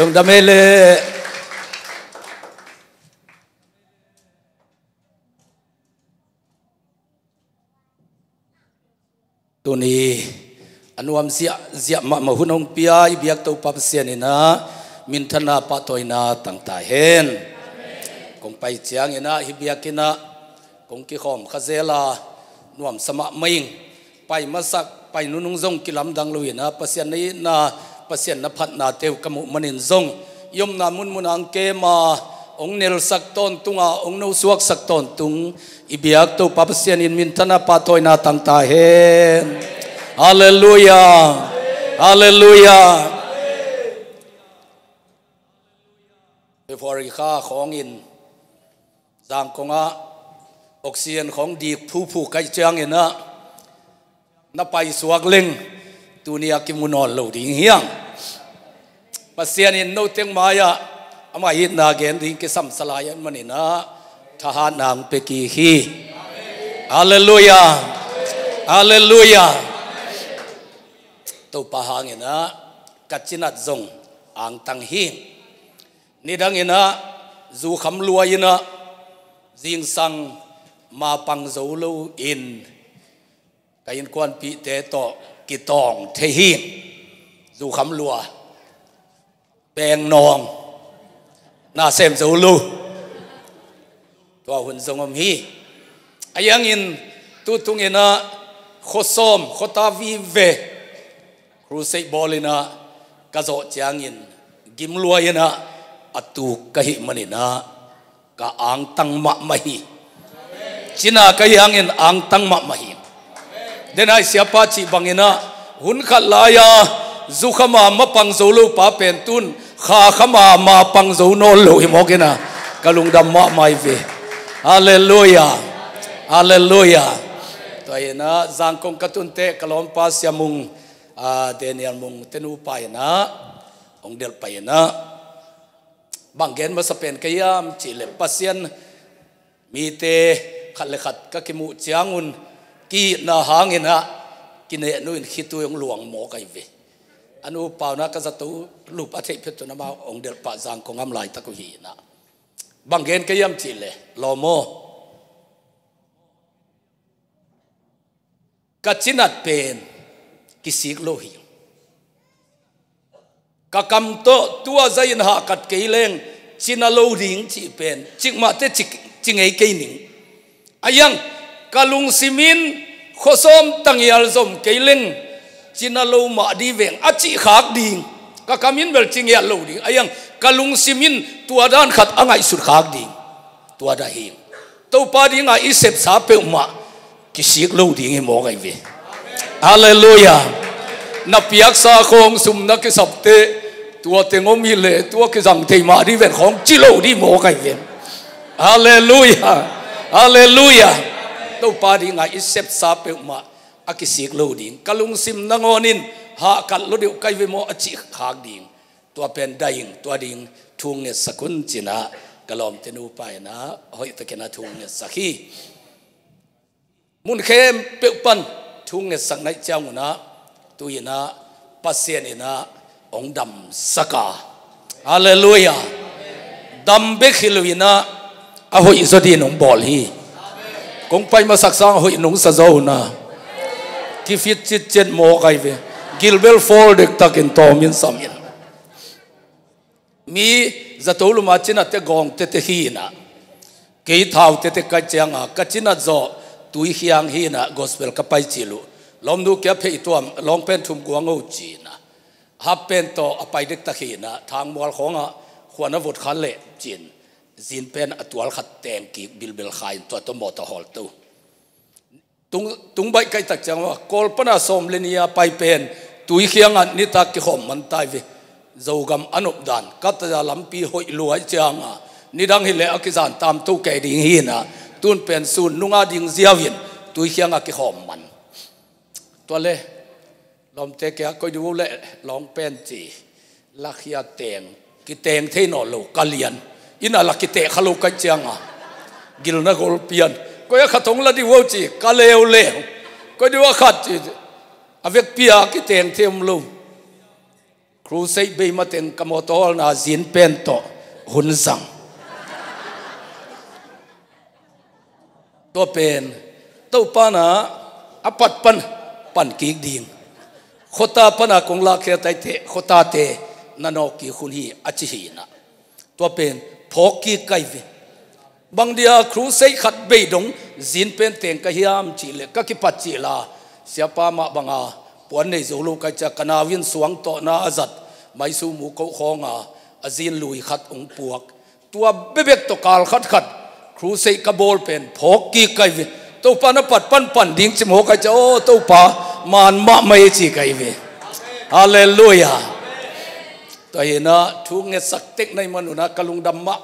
lung da mele. Tu ni, anuam zia zia ma ma hunong pia, i biak to pap sian ina min thana pa toina tang ta hen. Kong pai chiang ina, hi biakina kong ki khom khazela nuam sama maing pai masak, pai nunung zong kilam dang luina pasian ni na. ปเสียนนพัฒนาเทวกมุมันินซงยมนามุนมุนังเกมาองเนลสักตนตุงอาองนูสวกสักตนตุงอิบยักตุปปเสียนอินมินทนาปาตยนาตังตาเฮฮาเลลูยาฮาเลลูยาเบฟอริค่าของอินจางกงอาออกเซียนของดีผู้ผู้ไกเจียงอินนะนับไปสวกเล่งตุนียกิมุนอนเหล่าดิ่งเฮียง pasian in no teng maya à. ama hit na gen ding ke sam salayan manina thaha nang pe ki hi. Hallelujah. Hallelujah. To pa hangena kachinat zong ang tang hi. Ni dang ina zu kham lua ina jing sang ma pang zo lo in kain kwan pi te to ki tong the hi. Zu kham lua beng nong na xem zo lu to hun zong om hi. Ayang in, tu tung ina khosom khota vi ve bò lên bolina cá zo chiang in gim lua ina atu ka hi manina ka ang tang ma ma hi. China ka yang in ang tang ma ma hi. Ai siapa chi bangina hun khát la ya zu khama ma pang dấu lưu pa pen tun kha khama ma pang zo no lo hi mo kena kalung dam ma mai ve. Hallelujah. Hallelujah. To ina zang kong katun te kalom pa siamung a, daniel mung tenu pa ina ong del pa ina bang gen ma sapen kayam chi le pasien mi te khat le khat ka ki mu chiangun ki na hangina kine nu in khitu yong luang mo kai ve anu pau na ka za tu, lu pa thei phet na ma, ong del pa jang ko ngam lai ta ko hi na. Bang gen kayam chi le, lo Cái ka chinat pen kisik lo hi. Cái kam to tua zain ha kat ke leng, china lo ring chi pen chik ma te chik chingei ke ning. Ayang kalung simin khosom tangyal zom ke leng china lo ma di veng a chi khak ding ka kamin bel chingyal lo ding ayang kalung simin tua dan khat angai sur khak ding tua da hi to pa ding a isep sa pe ma lâu lo ding mo kai ve hallelujah. Na piak sa khong sum na ke sap te tua te ngom hi le tua ke jang te ma di ven khong chi lo di mo kai ve hallelujah. Hallelujah. To pa di nga isep sa pe ma akisik lo ding kalung sim nangonin ha kal lo diu kai ve mo achi khak ding tua pen daing tua ding thung ne sakun china kalom tenu pai na hoi ta kena thung ne sakhi mun khem pe pan thung ne sak nai chang na tu ina pasien ina ong dam saka hallelujah. Dam be khiluina ahoi zodi nong bol hi kong pai ma sak sang hoi nong sa zo na. Ki fit chit chet mo kai ve gilbel fall dek takin to min samin mi zatolu ma china te gong te te hi na ke thau te te ka changa ka china zo tui hiang hi na gospel ka pai chilu lom nu kya phei tuam long pen thum guang o chi na hap pen to apai dek ta hi na thang mol khonga khwana vot khan le chin zin pen atual khat teng ki bil bil khai to to mo to hol tu ตุงตุงใบไก่ตักจังว่ากอลปนาสมเลนียไปเป็นตุยเคียงอันนิตากิหอมมันตายเวเจ้ากมอนุบดานกัตยาลำปีหอยลวยจังอะนี่ดังหิเลอกิจานตามตู้แก่ดิ่งหินะตุนเป็นสูนนุงอาดิ่งเสียวินตุยเคียงอักิหอมมันตัวเล่ลอมเตะแกก็อยู่เละลองเป็นจีลักยาเตงกิเตงเทนอโลกาเลียนอินาลักกิเตะขลุกกะจังอะกิลนะกอลเปียน ก็ยขัดทงละดิวจีกะเลวเลวก็ดีว่าขัดจีอเวกเปียกิเตียงเทียมลูครูเซย์บมาเตงกมอตอลนาจินเป็นโตหุนสังตัวเป็นตัวปานะอปัดปันปันกีกดิ่งขตาปนาคงลาเคตเตขตาเตนนอกีคุณฮีอจิฮีนะตัวเป็นพอกีไกเว กในมนุษย์นะกลุงดำมะมะลายเส้นทุนนะสวดทางนั่งยินตายยินจิมโหกจะจิงสังทูบายินะขวังมาตายตัวปังเปียกก็มีดูตัดเต็งเดนินะกับปะจมบังอุโมยิงก็มันดูเตะ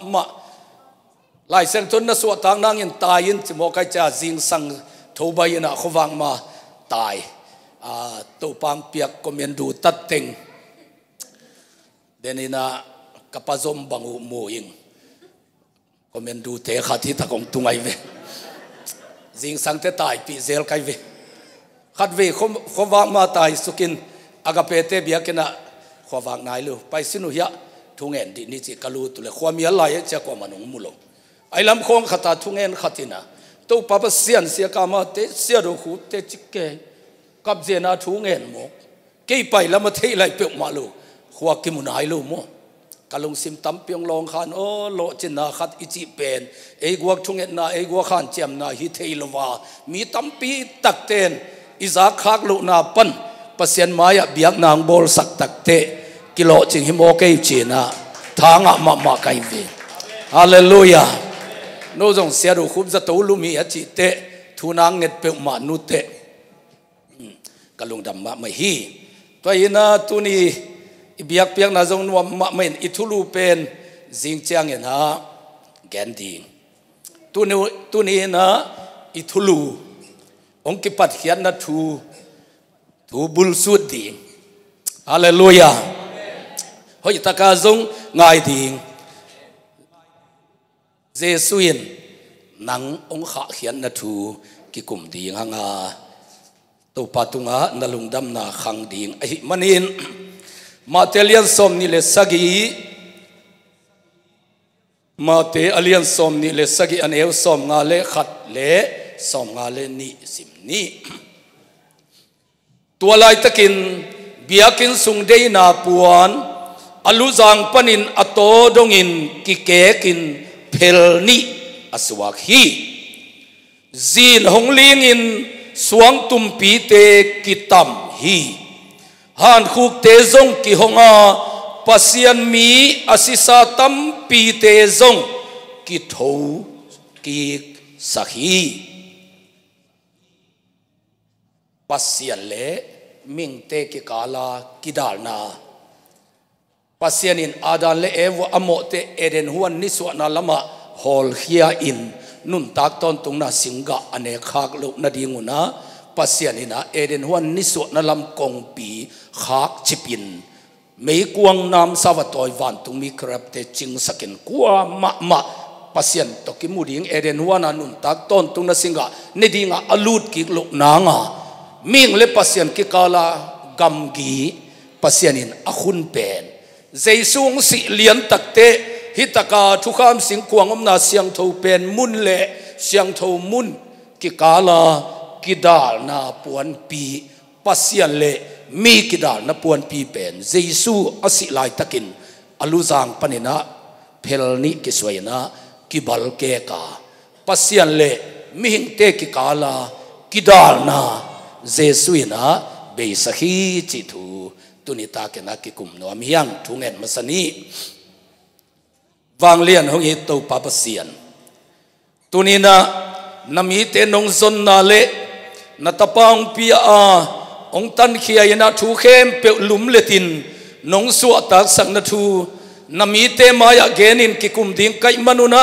ขาที่ตะกงตุงไอเวจิง lại sang tuần na suy tang nang in tai in chỉ một cái cha zing sang thu bay na à khu vang mà tai à ah, tàu pang piak comment du tắt ting. Đến ina kapazom bangu muing comment du thế khát thì ta cũng tung ai về zing sang thế tai pi zel cái về khát về khu khu vang mà tai sukin agapete biakena khu vang nai lu. Pai sinu ya thungen di ni chỉ kalu tu le khu mi lai e cha ko manung mulong ไอ้ลำคงขัดทุงเงินขัดินะตัวป้าเสียนเสียกามาเตเสียดูขุเตจิกเกกับเจนาทุงเงินโมเกี่ยไปแล้วมาเทไรเปียกมาลูขวกิมุนายลูโมกะลงซิมตัมเปียงลองขันโอ้โลจินาขัดอิจิเป็นเอกวักทุงเอ็ดนาเอกวักขันเจียมนาฮิเทลวามีตัมปีตักเตนอิซาคักลุนาปันปเสียนมายะเบียกนางบอลสักตักเตกิโลจิงฮิโมเกยจีนาทางอะมามาไกเวฮาเลลูยา nô jong sia ru khúc za to lu mi a chi tệ thu năng net pe ma nu te kalung ừ, dam ma mai hi. To ina tu ni biak piak na jong nuông ma mai ít thu lu pen jing chăng en ha gen đi, tu ni tu ni na i thu lu ong ki pat hian na thu thu bul su đi, hallelujah. Hoi ta ka dung ngai ding jesuin nang ong kha hian na thu ki kum ding hanga to patunga nalung dam na khang ding ai manin mate alian som ni le sagi mate alian som ni le sagi an eu som nga le khat le som nga le ni sim ni tua lai takin biakin sung dei na puan alu zang panin ato dongin ki ke kin phel ni aswak hi zin hongling in suang tum pi te kitam hi. Han khuk te zong ki honga pasian mi asisa tam pi te zong ki tho ki sahi pasian le ming te ki kala ki dal na pasian in adan le evo amo te eden huan ni so na lama hol hia in. Nun tak ton tung na singa ane khak lu na dinguna pasian ina eden huan ni so na lam kong pi khak chipin. Mấy quang nam sa và tôi van tung mi krap te ching sakin kwa ma ma. Pasien to ki mu ding eden huan anun tak ton tung na singa ne dinga alut ki luk na nga. Ming le pasien ki kala gam gi. Pasien in akhun pen jaisung si lian takte hitaka thukham sing kuang om na siang tho pen mun le siang tho mun ki kala ki dal na puan pi pasian le mi ki dal na puan pi pen jesu asi lai takin aluzang panina phel ni ki soina ki bal ke ka pasian le mi hing te ki kala ki dal na jesu ina be sahi chi thu tunita ke na ki kum no miang thungen masani. Wang lian hong hi to pa pasian tunina nami te nong zon na le, na tapang pi a, ong tan khi khia ina thu khem pe lum le tin, nong su tak sang na thu. Nami te maya genin ki kum ding kai manuna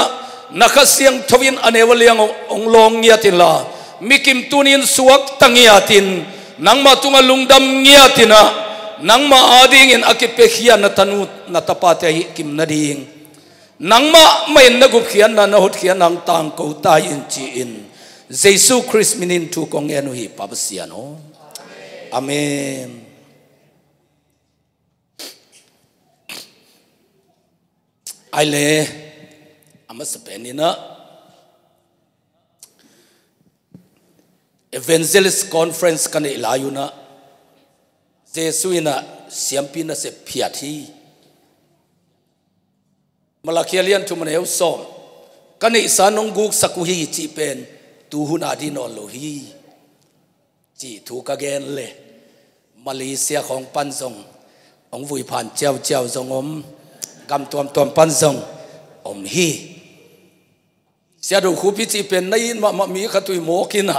nakha siang thovin anewaliang ong long nia tin la. Mikim tunin suak tangia tin nangma tunga lungdam ngia tina nangma ading in akipe khia na tanu na tapate hi kim na ding. Nangma mai na gup khian na na hot khian nang tang ko ta in chi in. Jesu christ minin tu kong enu hi papasiano oh. amen. Ai le, ama sa evangelist conference kan ilayuna เจสุอินะเสียมปีนะเสพเพียทีมาลาเคียเลียนทุมันเอวสอมกันในสานงกุกสกุฮีจีเป็นตูหุนาดีนอลโลฮีจีทูกะแกนเลยมาเลเซียของปันซงองวุยผ่านเจ้าเจ้าซงอมกำตัวมตวปันซงอมฮีเสียดูคูพิจีเป็นในมามีขตุยโมกินะ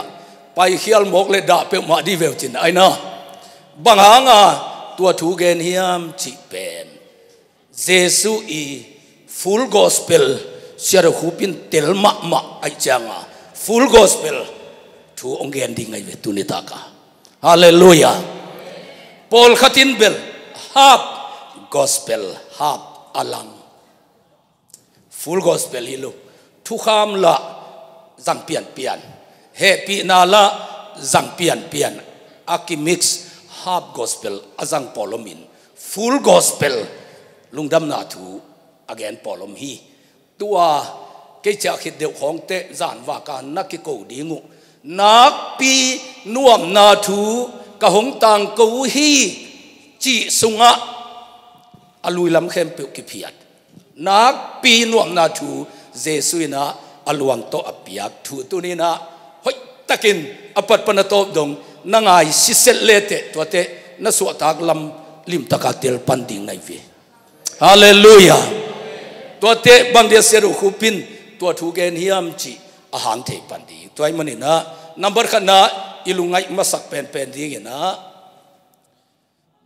ไปเคียลโมกเลยด่าเปมาดีเวลจินไอ้นะ bang hanga tua thu gen hiam chi pen. Jesu i full gospel sia do khu pin tel ma ma ai changa. Full gospel thu ong gen ding ai ve tu ni ta ka. Hallelujah. Paul khatin bel half gospel half alang. Full gospel hilu. Thu kham la zang pian pian. He pi na la zang pian pian. Aki mix half gospel, azang polomin. Full gospel. Lungdam na thu, again, polom hi. Tua cái chợ khít đều khong tệ giản và cả nắc cái cổ đi ngụ nắc pi nuông na thu cả hong tang cầu hi chỉ sung á alui lam khem pe ki phiat. Nak pi nuam na thu Jesus na, aluang to apiak thu tu ni na. Hoi, takin, apat pana to si set le te to te, na su tak lam, lim taka tel panding nai ve. Hallelujah. To te, bang dia seru khupin to thu gen hiam chi a hang the pandi toy mani na, number khana ilungai masak pen pen ding na.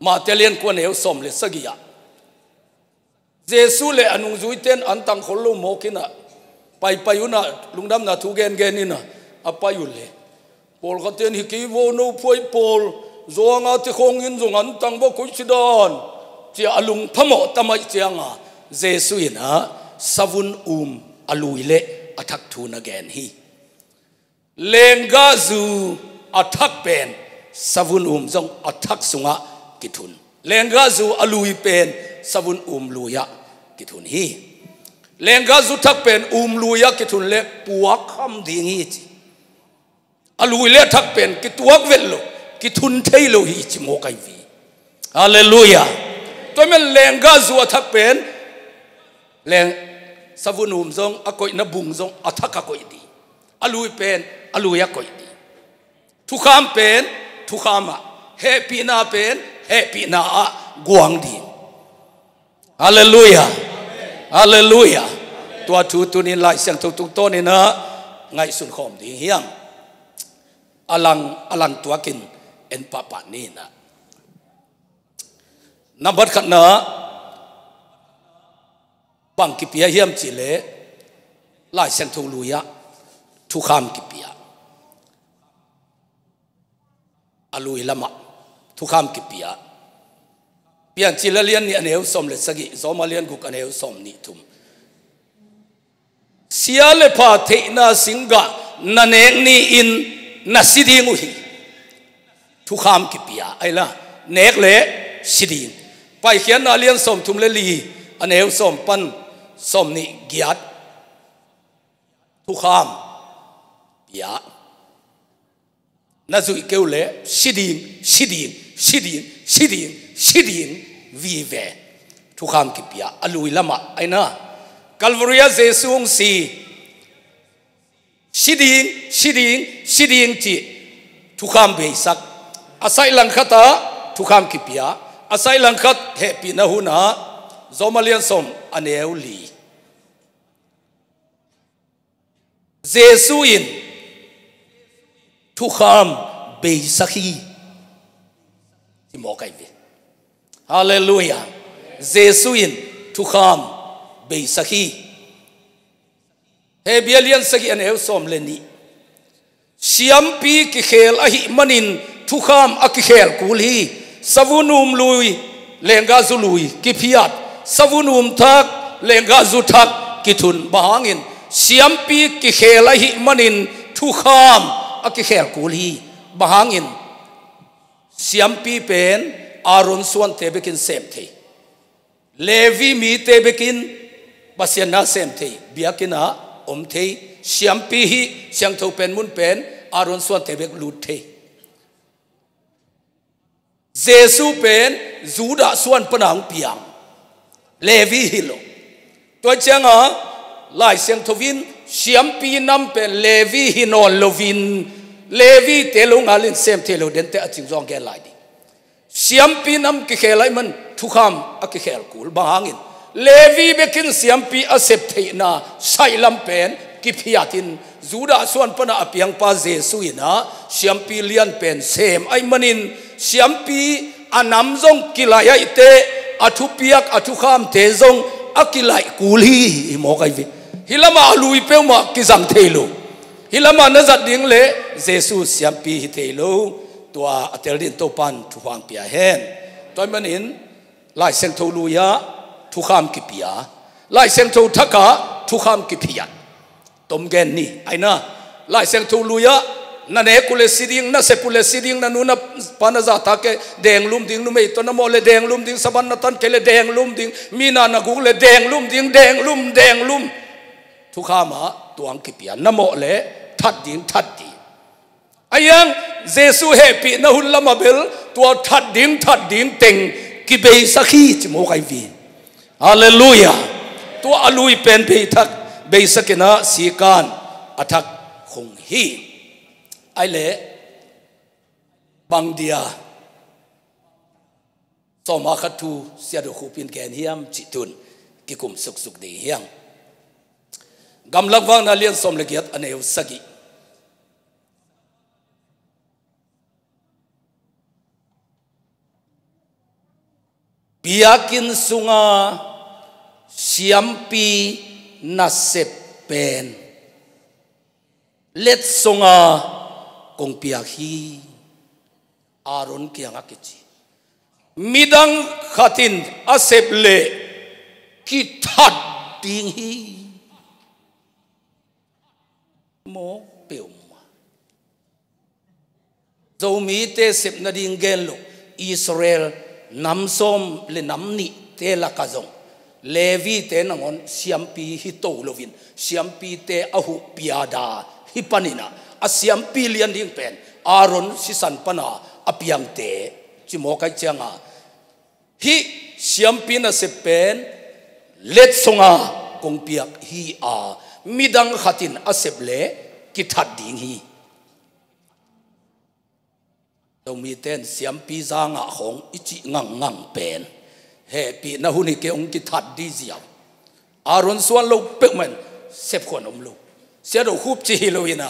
Ma telian ko ne som le sagia jesu le anung zui ten an tang khol lo mo kina pai pai una lungdam na thu gen gen ina apa yu le pol ka ten hi ki wo no phoi pol zonga ti khong in zong an tang bo kui sidon ti alung phamo tamai chianga jesu ina savun um alui le athak thu na gen hi. Lenga zu athak pen savun um zong athak sunga kithun lenga zu alui pen savun um luya kithun hi. Lenga zu thak pen um luya kithun le puak kham ding hi chi alui le thak pen ki tuak vel lo ki thun thei lo hi chi mo kai vi hallelujah. To men lenga zu thak pen leng savun um zong akoi na bung zong athak koi di alui pen alui koi di thu kham pen thu khama à. happy na pen happy na a guang di hallelujah. Hallelujah. Tua thu tu ni lai sang tu tu to ni na ngai sun khom di hiang alang alang tua kin en papa ni na. Number khat na, bang ki pia hiam chi le lai sen thu lu ya, thu kham ki pia alui lama, thu kham ki pia pian chi la lian ni aneu som le sagi zo lian guk aneu som ni thum. Sia le pha the na singa na ne ni in na siding hi. Thu kham ki pia. Ai la nek le siding pai khian na lian som thum le li aneu som pan som ni giat. Thu kham pia. Na zui kêu le siding siding siding siding siding vi ve. Thu kham ki pia. Alui lama. Aina, calvaria jesung si siding siding siding chi thukham be sak. Asai lang khata thu ki pia asai lang khat, he pi na huna zomalian som aneu li. Jesu in thukham be sakhi ti mo kai be hallelujah. Jesu in thukham be sakhi he bialian sagi an eu som le ni. Siam pi ki khel a hi manin, thu kham a ki khel kul hi. Savunum lui, lenga zu lui ki phiat. Savunum thak, lenga zu thak ki thun bahangin siam pi ki khel a hi manin, thu kham a ki khel kul hi bahangin siam pi pen arun suan tebekin sem the levi mi tebekin pasien na sem thei. Biakina om thei siam pi hi, siang tho pen mun pen aron suan te bek lut thei Giêsu pen Juda suan panang piang Levi hilo tôi chăng à lại xem thâu vin, siam pi năm pen Levi hinon lovin Levi te lo ngalin xem te lo den te aching zong ge lại đi. Siam pi năm khe lại mình thu kham a ki khel kul in levi bekin siampi asep theina sailam pen, ki phiatin. Juda suan pana apiang pa jesu ina siampi lian pen sem ai manin. Siampi anam zong kilaya ite athu piak athu kham te zong, akilai kulhi mo kai vi hilama lui pe ma ki jang thelo hilama na zat ding le, jesu siampi hi thelo tua atel din to pan thuang pia hen. Toy manin, lai seng thu kham ki pia. Lai seng tho thaka, thu kham ki phia. Tom gen ni. Aina lai seng tho luya, na ne kule siding, na se pule siding, na nuna pana za ta ke deng lum ding, nu mei to na mo le deng lum ding, saban na tan ke le deng lum ding mina na na gu le deng lum ding, deng lum deng lum. Thu khama, tuang ki pia. Na mo le that ding that di ayang, jesu happy na hul lama bel tua that ding that ding teng ki be sakhi chmo kai vi hallelujah. Tua alui pen pe thak, be sakena sikan athak khung hi. Ai le, bang dia. So ma khatu sia do khupin ken hiam, chi tun, ki kum suk suk de hiang gam lak wang na lian som legiat aneu sagi biakin sunga siampi na sepen let songa kong piak hi aron kiang akichi midang khatin asep le ki that ding hi mo peum zomi te sep na ding gel Israel nam som le nam ni te la ka zong levi te nangon siampi hi to lovin siampi te ahu piada hi panina. A siampi lian ding pen. Aron si san pana apiang te. Chi mo kai changa hi siampi na se pen, let songa, kong piak hi a. Midang khatin asep le, ki that ding hi. Đâu mi tên siampi pi ra hong ichi ngang ngang pen. He pi na huni ke ông ki thật đi diao aron suan lo pe man sep khon om lo sia do khup chi lo ina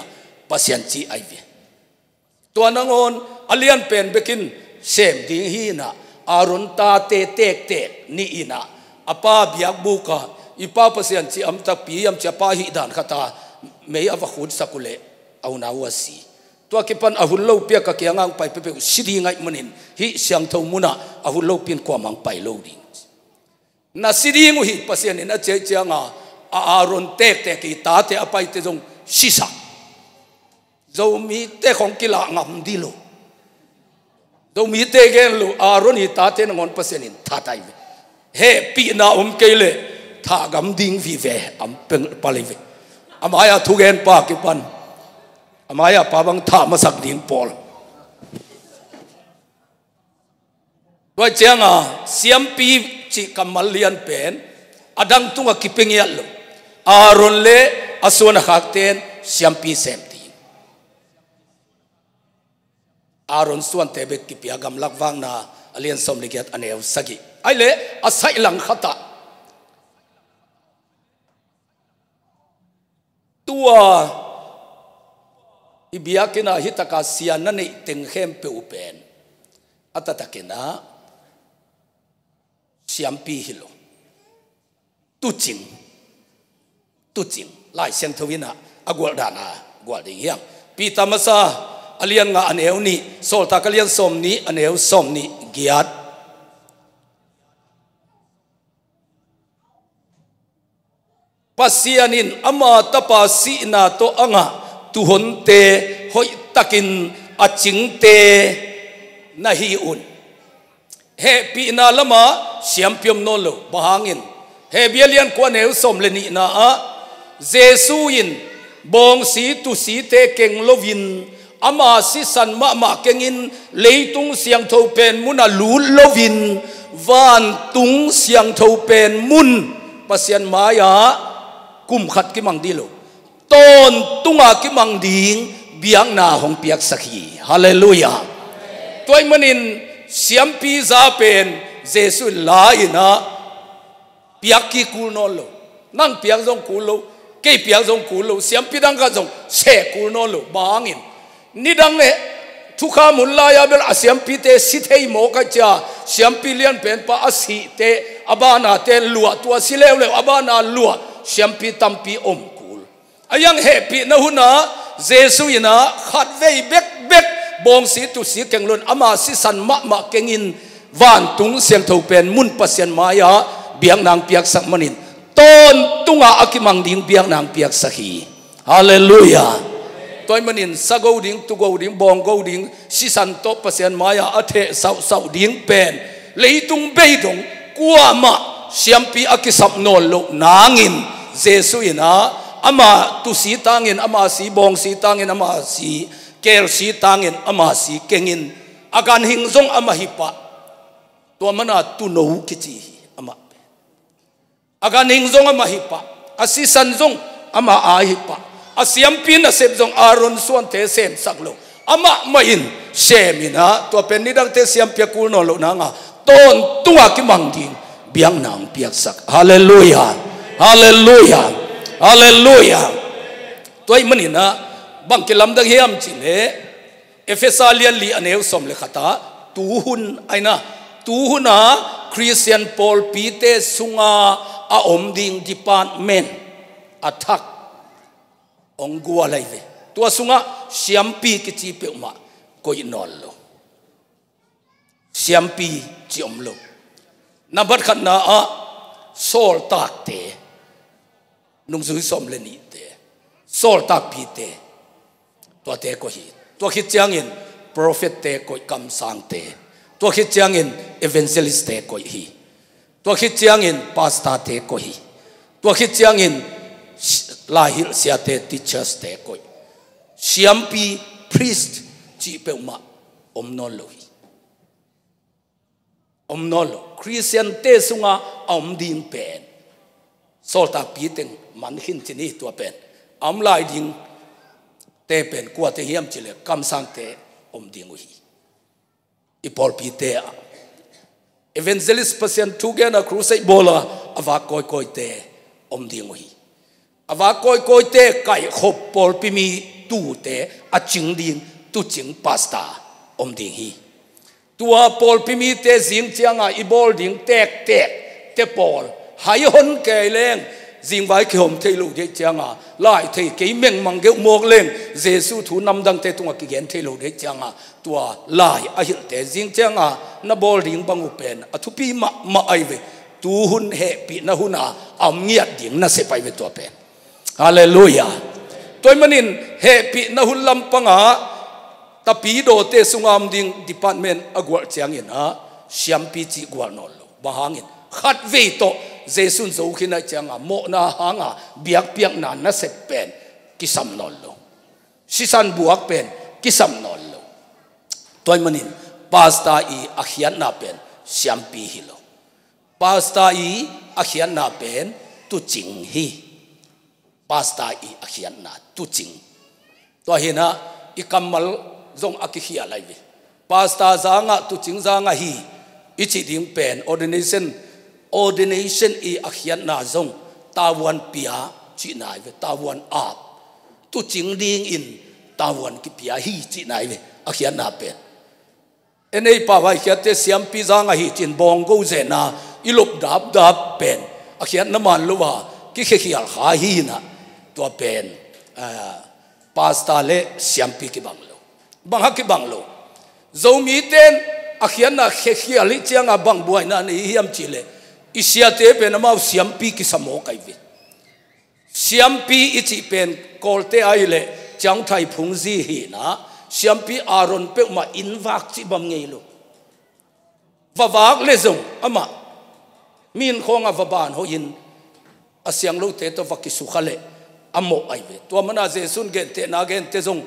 pasien chi ai ve to na ngon alian pen bekin sem ding hi na aron ta te tek tek ni ina apa biak bu ka ipa pasien chi am tak pi am cha pa hi dan khata mei ava khud sakule au na wasi tua ki pan ahun lo pia ka kia ngang pai pepe sidi ngai manin. Hi siang thau muna ahun lo pin kwa mang pai lo ding. Na sidi ngu hi pasien ina che che nga a aron tek te ki ta te apai te jong sisa. Zo mi te khong ki la ngam di lo. Zo mi te gen lo aron hi ta te ngon pasien in tha tai he, pi na um ke le, tha gam ding vi ve, am peng pali ve. Amaya thu gen pa ki pan amaya, pabang tha masak ding pol wa ah, siam pi chi kamalian pen, adang tunga kiping yal lo aron le asona khak ten, siam pi sem ti. Aron suan tebe kipia gam lakwang na, alian som ligiat anew sagi. Aile asai lang khata. Tua ibiakina hitaka siana nei tenghem pe upen. Atatakina siampi hilo. Tu ching tu ching lai siang thawina agwal dana gwal ding yang pi tamasa alian nga aneu ni sol ta kalian som ni aneu som ni giat. Pasianin ama tapasi na to anga tu hon te, hoi takin, a ching te, na hi un. He pi na lama, siam piom no lo, bahangin. He bialian kwa neu som le ni na a. Jesu in, bong si tu si te keng lovin. Ama si san ma ma keng in leitung siang tho pen mun a lu lovin. Van tung siang tho pen mun. Pasian maya kum khat ki mang di lo ton tunga ki mang ding biang na hong piak sakhi hallelujah. Toy manin siam pi za pen jesu la ina piak ki kul no lo nang piak zong kul lo ke piak zong kul lo siam pi dang ka zong se kul no lo bangin ni dang ne thu kha mun la ya bel asiam pi te si thei mo ka cha. Siam pi lian pen pa asi te abana te lua tua si le lew abana lua siam pi tam pi om ayang happy na huna jesu ina khat vei bek bek bong si tu si keng lun, ama si san ma ma kengin van tung siang thau pen, mun pasien maya biang nang piak sak manin. Ton tunga akimang ding biang nang piak sahi hallelujah. Toy manin sago ding, tu go ding bong go ding, si san to pasian maya athe sau sau ding pen. Leitung beidong kuama siampi akisap no lo nangin. Jesu ina ama tu si tangin ama si bong si tangin ama si kel si tangin ama si kengin. Agan hingzong ama hipa. To mana tu no kichi aga ning zong ama hipa. Asi san zong ama a hipa. Asiam pin a sep zong aron suan te sem saklo. Ama main semina to pen ni te siam pia kul no lo na nga. Ton tunga ki mang ding biang nang piak sak. Hallelujah. Hallelujah hallelujah toy manina bang kilam dang hiam chi le efesalian li aneu som le khata tu hun aina tu huna christian paul pite sunga a om ding department attack ong gua lai ve tua sunga siampi ki chi pe ma ko i nol lo siampi chi om lo na bat khat na a sol tak te nung zui som le ni te. Sol tak pi te. Tua te ko hi. Tua khi chang in, prophet te ko kam sang te. Tua khi chang in, evangelist te ko hi. Tua khi chiang in, pastor te ko hi. Tua khi chiang in, la hil sia te, teachers te ko siam pi, priest, chi pe ma om no lo hi. Om no lo. Christian te sunga om din pen. Sol ta pi teng man hin chi ni tua pen. Am lai ding te pen kwa te hiam chile kam sang te om ding hi ipol pi te a. Evangelist pasien tugen a crusade bola ava koi koi te om ding hi ava koi koi te kai khop pol pi mi tu te a ching ding tu ching pasta om ding hi. Tua pol pi mi te zing chianga i bol ding tek tek te pol hai hon ke leng zing vai ki hom thei à de changa lai thei ke meng mang ge mok leng jesu thu nam dang te tunga ki à, gen thei lu de changa à, tua lai a à, hil te zing changa na bol ding bằng u pen a thu pi ma ma ai ve tu hun he pi na huna am ngiat ding na se pai ve to pen hallelujah. Toy manin he pi na hun lam panga ta pi do te sungam ding department agwal changin a siam pi chi gwal no lo bahangin khat ve to jesun zo khina changa à, mo na hanga biak piak na na se pen kisam nol lo sisan buak pen kisam nol lo toy manin pasta i akhian na pen siam pi hi lo pasta i akhian na pen tu ching hi. Pasta i akhian na tu ching to hina i kamal zong akhi alai vi pasta zanga tu ching zanga hi. Ichi ding pen ordination ordination i akhian na zong. Tawan pia chi nai ve. Tawan a, tu ching ding in. Tawan ki pia hi chi nai ve. Akhian na pen enei pa vai khia te siam pi zanga hi chin bong go ze na. Ilup dap dap pen. Akhian na man luwa. Ki khe khial kha hi na. To pen. Pasta le siam pi ki bang lo. Bang ha ki bang lo. Zo mi ten. Akhian na khe khial li a bang buai na ni hiam chi le. Isia te pen ama siam pi ki samo kai vi siam pi ichi pen kolte ai le chang thai phung ji hi na siam pi aron pe ma in vak chi bam ngei lo va vak le zong ama min khong a vaban ho in asyang lo te to vaki su khale amo ai ve to mana je sun ge te na gen te zong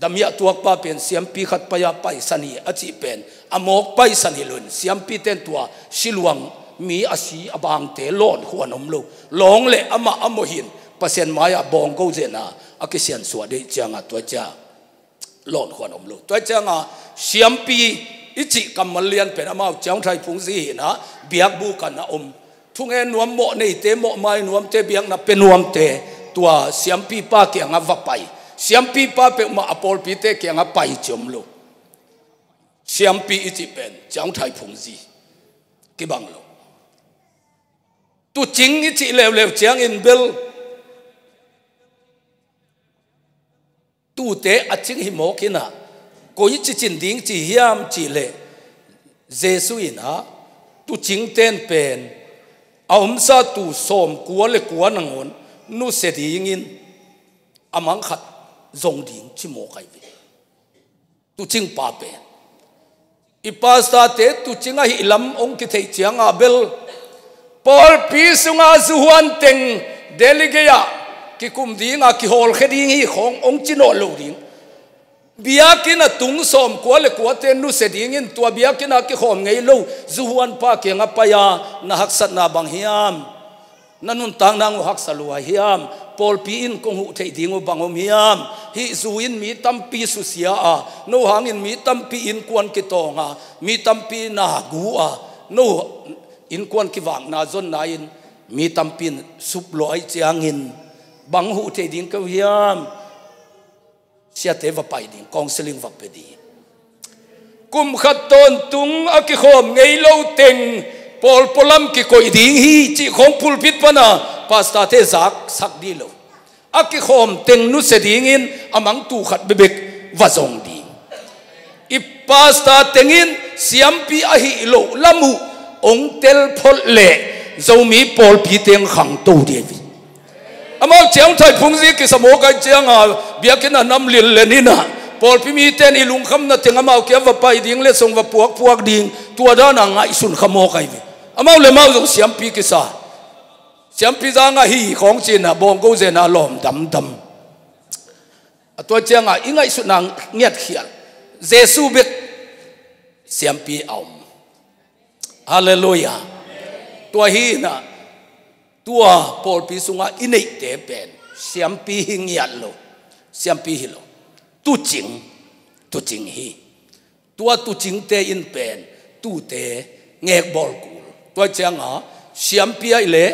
damya tuak pa pen siam pi khat pa ya pai sani achi pen amok pai sani lun siam pi ten tua siluang มีอาศีอบางเตลอนขวานอมลูกหลงเละอมาอโมหินเปอร์เซ็นต์มายาบองกูเจนาอักิเสียนสวดได้จังอะตัวจ้าหลอนขวานอมลูกตัวเจ้าเสียมปีอิจิกรรมเลียนเป็นอมาเจ้าไทยพุงสีนะเบียกบูกันนะอมทุงเอ็นวมโมในเตโมไม่นวมเตเบียงนับเป็นนวมเตตัวเสียมปีป้าเกียงอะวับไปเสียมปีป้าเป็นมาอปอลปีเตเกียงอะไปจมลูกเสียมปีอิจิเป็นเจ้าไทยพุงสีกี่บังลู tu chính chị lèo lèo chiang in bill tu te chính hi mô kia nà cô ý ichi chín đình chị hiam chi le in ina tu chính tên pen ông sa tu som kwa cua kwa nangon nu sẽ ding in. Amang khát zong ding chi mô kai ve tu chính pa ipa ipasta te tu chinga hi lam ong ki chiang chianga bill Paul pi sunga zuhuan teng delegea ki kum dinga ki hol kheding hi khong ong chino lo ding na tung som ko le ko te nu se ding in tua biakina ki khom ngei lo. Zuhuan pa ke nga pa ya, na haksat na bang hiam. Nanun tang nang hak salua hiam. Pol pi in kong hu thei dingu bangom hiam. Hi zuin mi tam pi su sia a. No hangin mi tam pi in kwan ki tonga mi tam pi na gu a. No in quan ki wang na zon na in, mi tam pin sup lo ai chiang in. Bang hu te ding ko hiam. Sia te va pai ding, counseling va pe di. Kum khat ton tung a ki khom ngei lo teng. Pol polam ki koi ding hi chi khom pul pit pana pasta te zak, sak di lo. A ki khom teng nu se ding in, amang tu khat bebek va zong ding. I pasta tengin siam pi a hi lo lamu ông tel phốt lệ dâu mi bol pi tiếng khẳng tu đi vị. à mà chéo thay phung gì cái sao cái chéo à biết cái nào năm liền lên đi nè bol pi mi tên ilung khăm nát tiếng à mà kia vấp bài điên lên sông vấp puộc puộc điên tua đó nàng ngại xuân khăm mô cái vị. à mà lên mau dùng xiêm pi cái sa. xiêm pi ra ngay hi khóng trên à bong câu trên à lòm đầm đầm à tua chéo à ý ngại sun nàng nghiệt hiền Giêsu biết xiêm pi ông hallelujah. Tua hi na, tua pol pi sunga inei te pen. Siam pi hing ya lo. Siam pi hi lo. Tu ching tu ching hi. Tua tu ching te in pen, tu te ngek bol ku tua chang ha, siam pi ai le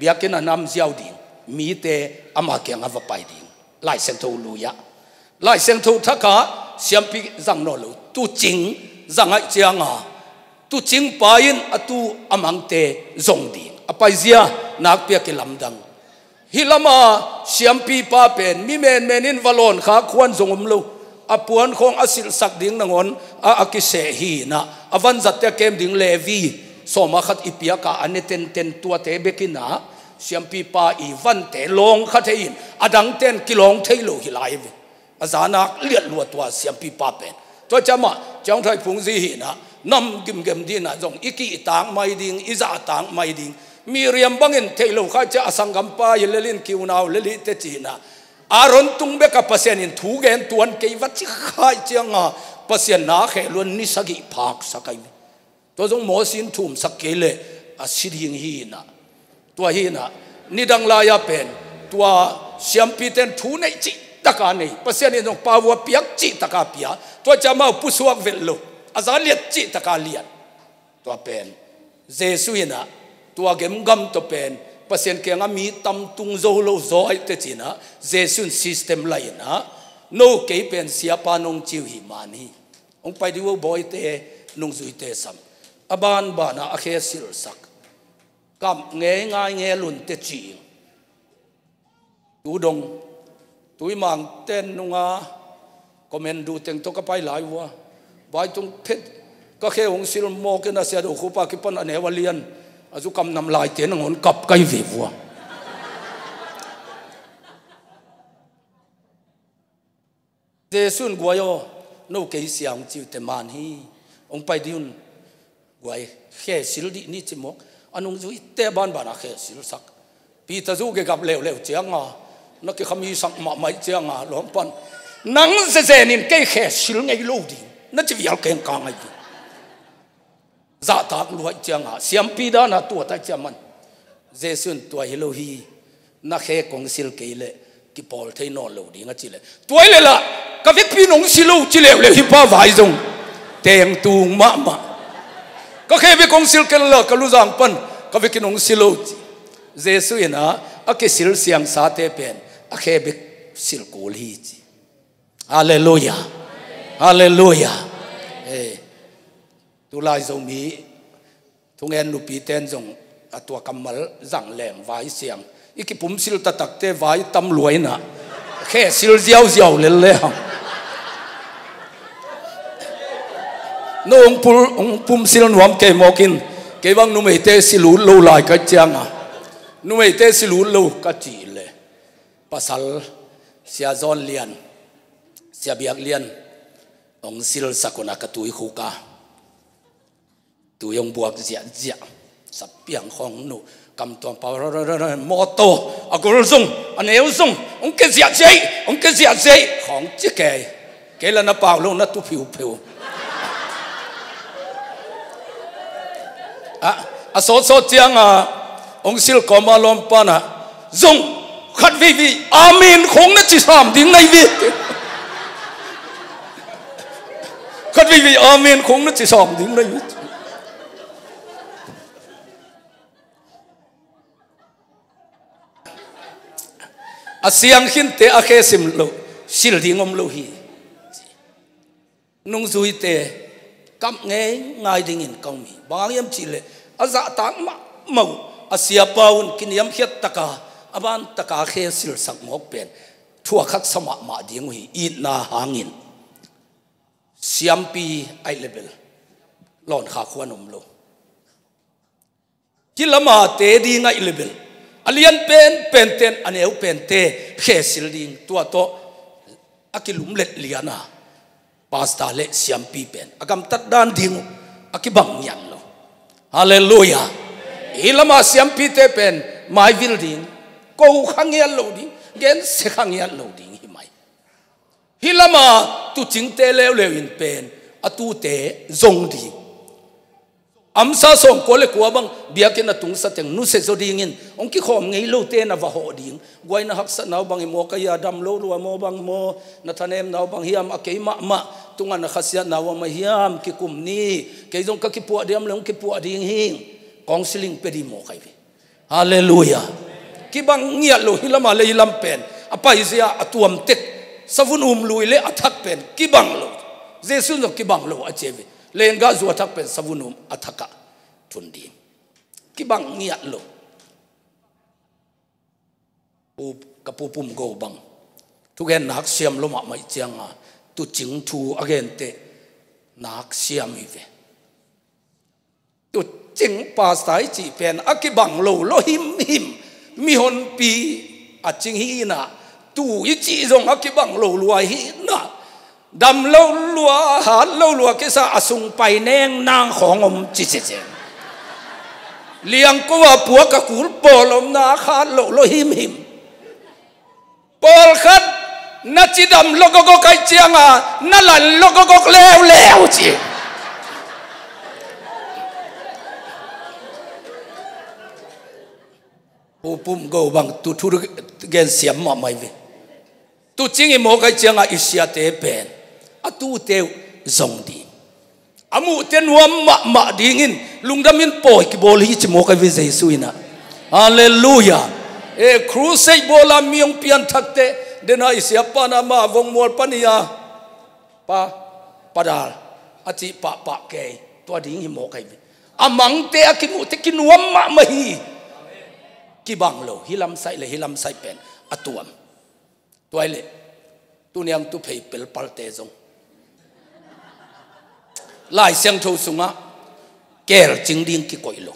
biakin anam na nam ding mi te ama ke nga va pai ding lai sen tho lu ya. Lai sen tho thaka siam pi zang no lo. Tu ching, zang ai chang ha. Tu ching pa in atu amang te zong ding apai zia nak pia ke lamdang hilama siampi pa pen mi men menin valon kha khwan zongom lo apuan khong asil sak ding nangon a akise hi na avan zatte kem ding levi soma khat ipia ka ane ten ten tua te bekina siampi pa i van te long kha thein adang ten kilong thailo hi lai ve azana liat lu tua siampi pa pen to chama chang thai phung zi hi na nam gim gem di na jong iki tang mai ding iza tang mai ding miriam bangin thailo kha cha asangam pa yelelin kiunau leli te china aron tung be ka pasien in thu gen tuan ke wat chi khai changa pasien na khe lun ni sagi phak sakai to jong mo sin thum sakele a siding hi na tua hi na ni dang la ya pen tua siam pi ten thu nei chi taka nei pasien in jong pa wa piak chi taka pia to chama pusuak vel lo azaliat chi taka liat tua pen. Jesu ina, tua gem gam to pen. Pasien ke nga mi tam tung zo lo zo ai te china jesu system lai na no ke pen sia pa nong chiu hi mani ong pai diwo boy te nong zui te sam. Aban ba na a khe sil sak. Kam nge nga nge lun te chi. Tu dong. Tui mang ten nunga. Komen du teng to ka pai lai wa. บอยรงเท็ดก็แค่องศิลโมกันนะเสียดูคูปากิปันอันเฮวเลียนอายุกำนำลายเตียนงอนกับไกวีวัวเจสุนกวยโอนูเกยเสียงจิวแตมานฮีองไปดินกวยแค่ศิลดินี่จิมกอันองจุยเตบ้านบ้านะแค่ศิลสักปีตาจูเกกับเลวเลวเจียงอ่นักเกขมีสังมาไม่เจียงอ่หลวงปอนนังเจเจนินเกยแค่ศิลไงลูดี nó chỉ việc kèm con ấy dạ thác luận chẳng à xem pi đó là tuổi ta chả mình. Dễ xuyên tuổi hello hi. Nó khé con sil kỳ lệ. Cái bol thấy nó lâu đi ngắt chỉ lệ. Tuổi lệ là cái việc pi nông sil lâu chỉ lệ lệ hi ba vài dùng. Tiền tu mạ mạ có khé việc con sil kỳ lệ cái lu giang pân có việc nông sil lâu. Dễ xuyên à cái sil xem sa te pen à khé việc sil cố chứ, Hallelujah hallelujah. Eh tu lai zong mi thung en nu pi ten zong a tua kamal zang lem vai siang iki pum sil ta tak te vai tam luai na khe sil ziao ziao le le hang no ong pul ong pum sil nuam ke mokin ke bang nu mei te silu lo lai ka changa nu mei te silu lo ka chi le pasal sia zon lian sia biak lian ông sil sakona ka tui khu ka. Tu yong buak zia zia. Sap piang khong nu. Cầm toàn bảo mô tô à cô zung. Anh yêu zung. Ông ke zia zai ông ke zia zai không chi ke. Ke là na bảo luôn na tu phiu phiu, à à số số tiếng à ông sil có mà lom pa na. Zung. Khát vi vi. Amen không na chỉ sam tiếng này vi. Khát vi vi amen khung nó chỉ sòm tiếng này vi a siang hin te a khe sim lo sil ding om lo hi nung zui te kam nge ngai ding in kong mi bang yam chi le a à, za dạ tang ma mau a à, sia paun kin yam hiat taka aban à, taka khe sil sak mok pen thua khak sama ma ding hi i na hangin siam pi ai level lon kha khuan om lo kilama te di ngai level à, alian pen pen ten aneu à, pen te khe sil ding tua to. À, Akilum let liana pasta le siam pi pen agam tat dan ding akibang yan lo hallelujah. Ilama siam pi te pen mai building ko khang yan lo ding gen se khang yan lo ding hi lama, tu ching te leo leo in pen atu te zong di. Am sa song ko le kwa bang, bia ke na tung sa teng nu se zo ding in. Ong ki khom ngei lo te na va ho ding. Gwai na hak sa naw bang mo ka ya dam lo lo mo bang mo. Na thanem naw bang hiam a ke ma ma. Tunga na khasia naw ma hiam, ki kum ni. Ke zong ka ki pu diam le ong ki pu ding hing. Kong siling pe di mo kai vi hallelujah. Ki bang ngia lo hilama le hilam pen. Apa izia atuam tek savun um lui le athak pen ki bang lo. Jesu no ki bang lo a lenga zu athak pen, savunum athaka thundi ki bang ngiat lo. Pu kapu pum go bang. Tu gen nak siam lo ma mai chianga tu ching thu again te nak siam hi ve. Tu ching pa sai chi pen aki bang lo lo him him. Mi hon pi, a ching hi na tu i chi zong aki bang lo luai hi na đầm lâu lúa hạt lâu lúa cái sao à, sung bay neng nang hong om chỉ chỉ liang ko wa bua ka kul bol om na kha lo lo him him bol khat na chi đầm lo go go kai chiang à na lan lo go go leo leo chi pu pum go bang tu thu gen siam ma mai vi tu ching i mo kai chiang à isia te pen. Atu teu zong di. Amu ten wam ma ma dingin lungdamin poi ki bol hi chimo cái vi jesu ina. Hallelujah. E crusade bola miong pian thakte dena isia pana ma vong mol pania pa padal achi pa pa ke. To ding hi mo kai vi amang te akimu te kinwam ma ma hi. Ki bang lo. Hilam sai le hilam sai pen. Atuam toilet tu niam tu phei pel pal te zong. Lai sang thu sung á kẻ chứng điên cái quậy lộ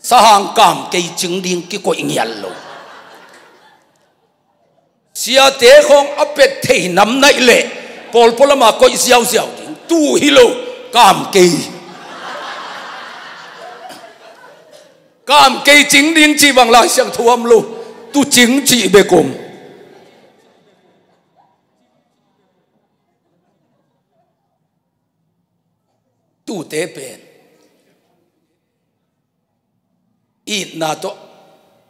sa hang kam ke chứng ding ki koi ngial lo. Sia te khong áp bết thầy nắm nãy lệ bol bol mà quậy xiao xiao tu hi lo, kam ke kam ke chính ding chi bang lai sang thu am lo. Tu chính chi be cùng tu tế bền ít na to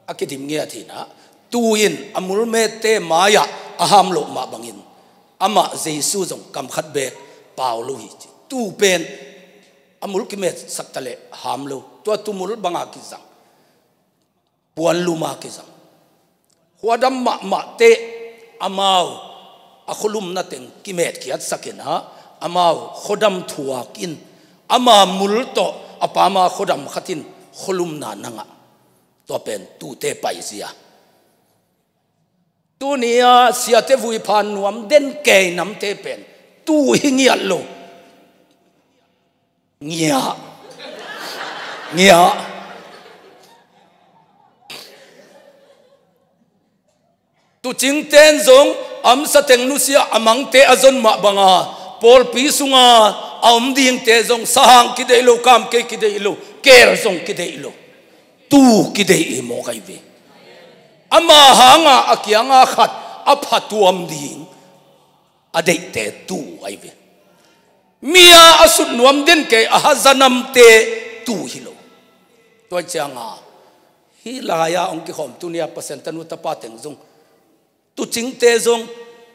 akidim nge thì na tu in amul me te maya aham lo ma bangin ama jesu jong kam khat be paulo hi tu pen amul ki me saktale ham lo. To tumul banga ki jang puan lu ma ki jang huadam ma ma te amau akhulum na teng ki met ki at sakin ha amau khodam thuakin ama mul to apama khodam khatin khulum na nanga. To pen, tu te pai sia tu nia sia te vui phan nuam, den ke nam te pen. Tu hingia lo ngia ngia tu chính tên zong, am sa teng nu sia amang te azon ma banga. Pol pi sunga am ding te giống sahang ki dei lo kam ke ki dei lo ker zong ki dei lo tu ki dei mo kai ve ama hanga akianga khat aphatuam ding adei te tu ai về. mia asut nuam den ke ahazanam te tu hilo to changa hi laya ong ki hom tu nia pasentanu tapa teng zong tu chính te zong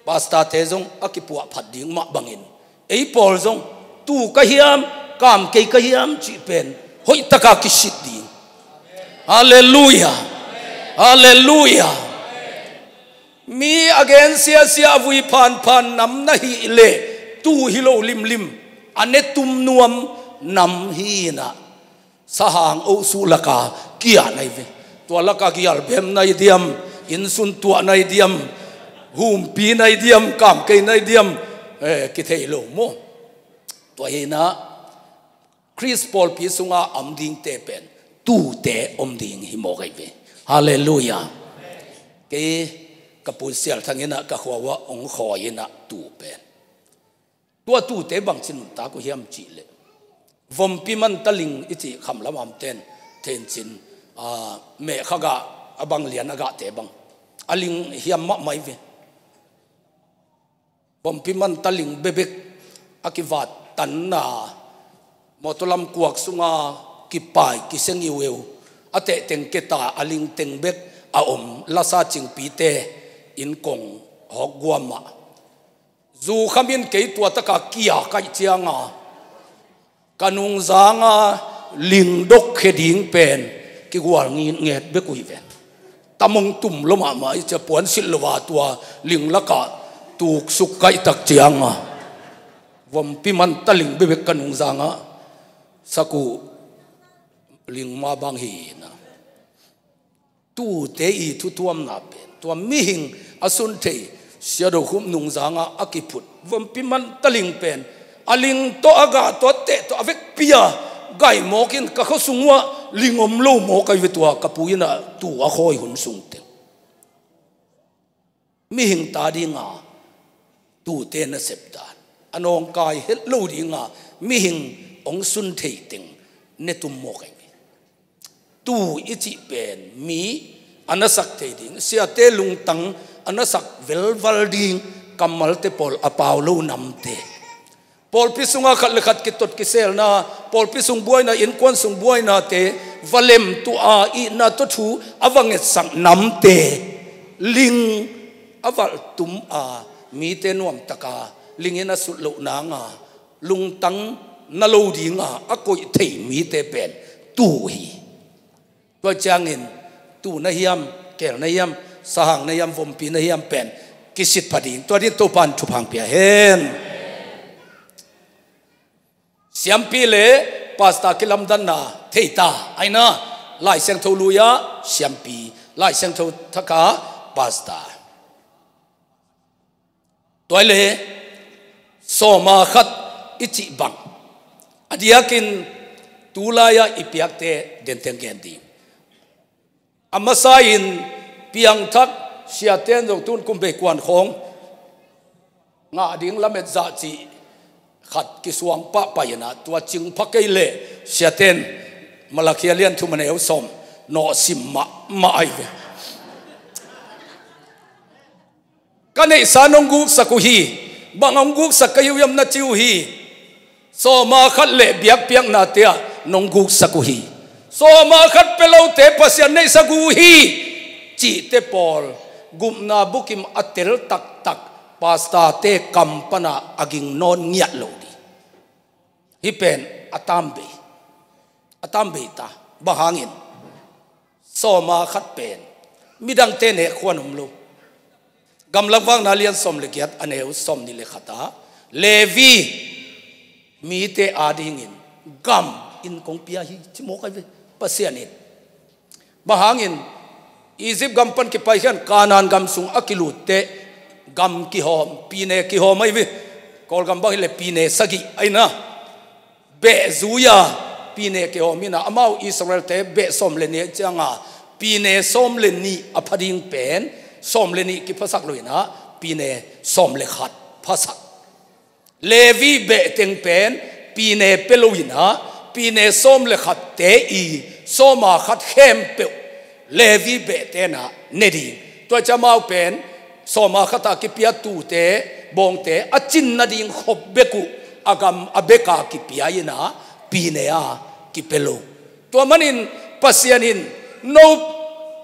pasta te zong akipua phat ding ma bangin ei pol zong tu ka hiam, kam ke ka hiam, chi pen, hoi taka ki sit di hallelujah. Hallelujah. Mi again sia sia vui phan phan nam na hi le, tu hi lo lim lim, ane tum nuam nam hi na. Sahang o su laka kia nai ve. Tua laka ki al bem nai diam, in sun tu nai diam, hum pi nai diam, kam ke nai diam eh ki thei lo mo. ตัวเองนะคริสปอลพิสุงาอัมดิงเตเป็นตู้เตอมดิงหิโมกันเวฮาเลลูยาเกยกปูเสียลทั้งนี้นะกหัวว่าองค์ขอยนะตู้เป็นตัวตู้เตบังสินตากุเฮียมจีเลวมพิมันตะลิงอิจิคำละมามเตนเทนจินอาเมฆกะอบังเลียนกะเตบังอะลิงเฮียมมะไม่เววมพิมันตะลิงเบเบกอคิวัด tận na một tô lâm cuộc sung à ờ, kỳ bài kỳ sinh yêu yêu. À tệ tiếng kết ta à linh tiếng biết à ôm la sa chinh pi tê, in kong học guam mà. Dù khám yên cái tua tất cả kia cái chiang ờ, à kanung giang à linh đốc khé điên bền, cái quả nghi nghe biết quý vị tamong tum lo mà mà chỉ buồn xin lo vào tua, linh lắc cả, tuộc suk cái tắc chiang à vom pi man taling be be kanung zanga saku ling ma bang hi na tu te i tu tuam na pe tuam mi hing asun te sia do khum nung zanga akiput vom pi man taling pen aling to aga to te to avek pia gai mokin ka kho sungwa lingom lo mo kai vetua kapuina tu a khoi hun sung te mi hing ta di nga tu te na sep dan anong kai het lo di nga mi hing ong sun thei ting, ne tum mo kai tu ichi pen, mi sắc thị ding xia te lung tang, anasak vel val ding, kamal te pol apaw lo nam te. Pol pisunga khat le khat ki tot ki sel na pol pisung buai na in kwan sung buai na te, valem tu a i na to thu awanget sang nam te. Ling, aval tum a, mi te nuam taka ลิงนะสุดลุนางาลุงตังนโลดีงาอากอยถิมีเตเป็นตู่ฮีตัวจางเงินตู่นายยมแก่นายยมสหางนายยมฟมปีนายยมเป็นกิสิตพอดีตัวนี้ตัวปันทุพังเปียเฮนเสียมปีเลปาสตาคิลัมดันนาเทตาไอนะไล่เซียงทูลุยะเสียมปีไล่เซียงทูทักาปาสตาตัวเล่ soma khat ichi bang. Adiakin tulaya ipiak te den teng gen amasain piang thak sia ten dong tun kumbe kwan khong. Nga ding lamet za chi khat ki suang pa payana tua ching phakai le sia ten malakia lian thu mane eu som no sim ma ma ai ve kane sanong gu sakuhi ku hi bangong gu sa yam na chiu hi so ma khat le biak piang na tia, nong gu sắc hi so ma khat pelo te pasian nei sa hi chi te pol gum na bukim atel tak tak, pasta te kampana aging non ngiat lo di. Hi pen, atambe. Atambe ta, bahangin. So ma khat pen. Midang te ne khwan um lo. Gam lawang na lian som le kiat aneu som ni le khata levi mi te adingin gam in kong pia hi chimo ve pasianin. Bahangin Egypt gam pan ki pai hian kanan gam sung akilu te gam ki hom pine ki hom ai vi kol gam ba le pine sagi aina. Be zuya pine ki hom ina. Amau Israel te be som le ni changa. Pine som le ni aphading pen ส้มเลนี่กิภาษาลุยนะปีเนส้มเลขัดภาษาเลวีเบต็งเป็นปีเนเปโลวินะปีเนส้มเลขัดเตอีส้มาขัดเข้มเปลเลวีเบเตนะเนดีตัวจะมาเป็นส้มาขัดกิพยาตูเตบงเตอจินนาดีงขบเบกุอากำอเบกากิพยาอินะปีเนอากิเปโลตัวมันินปัสยานินโน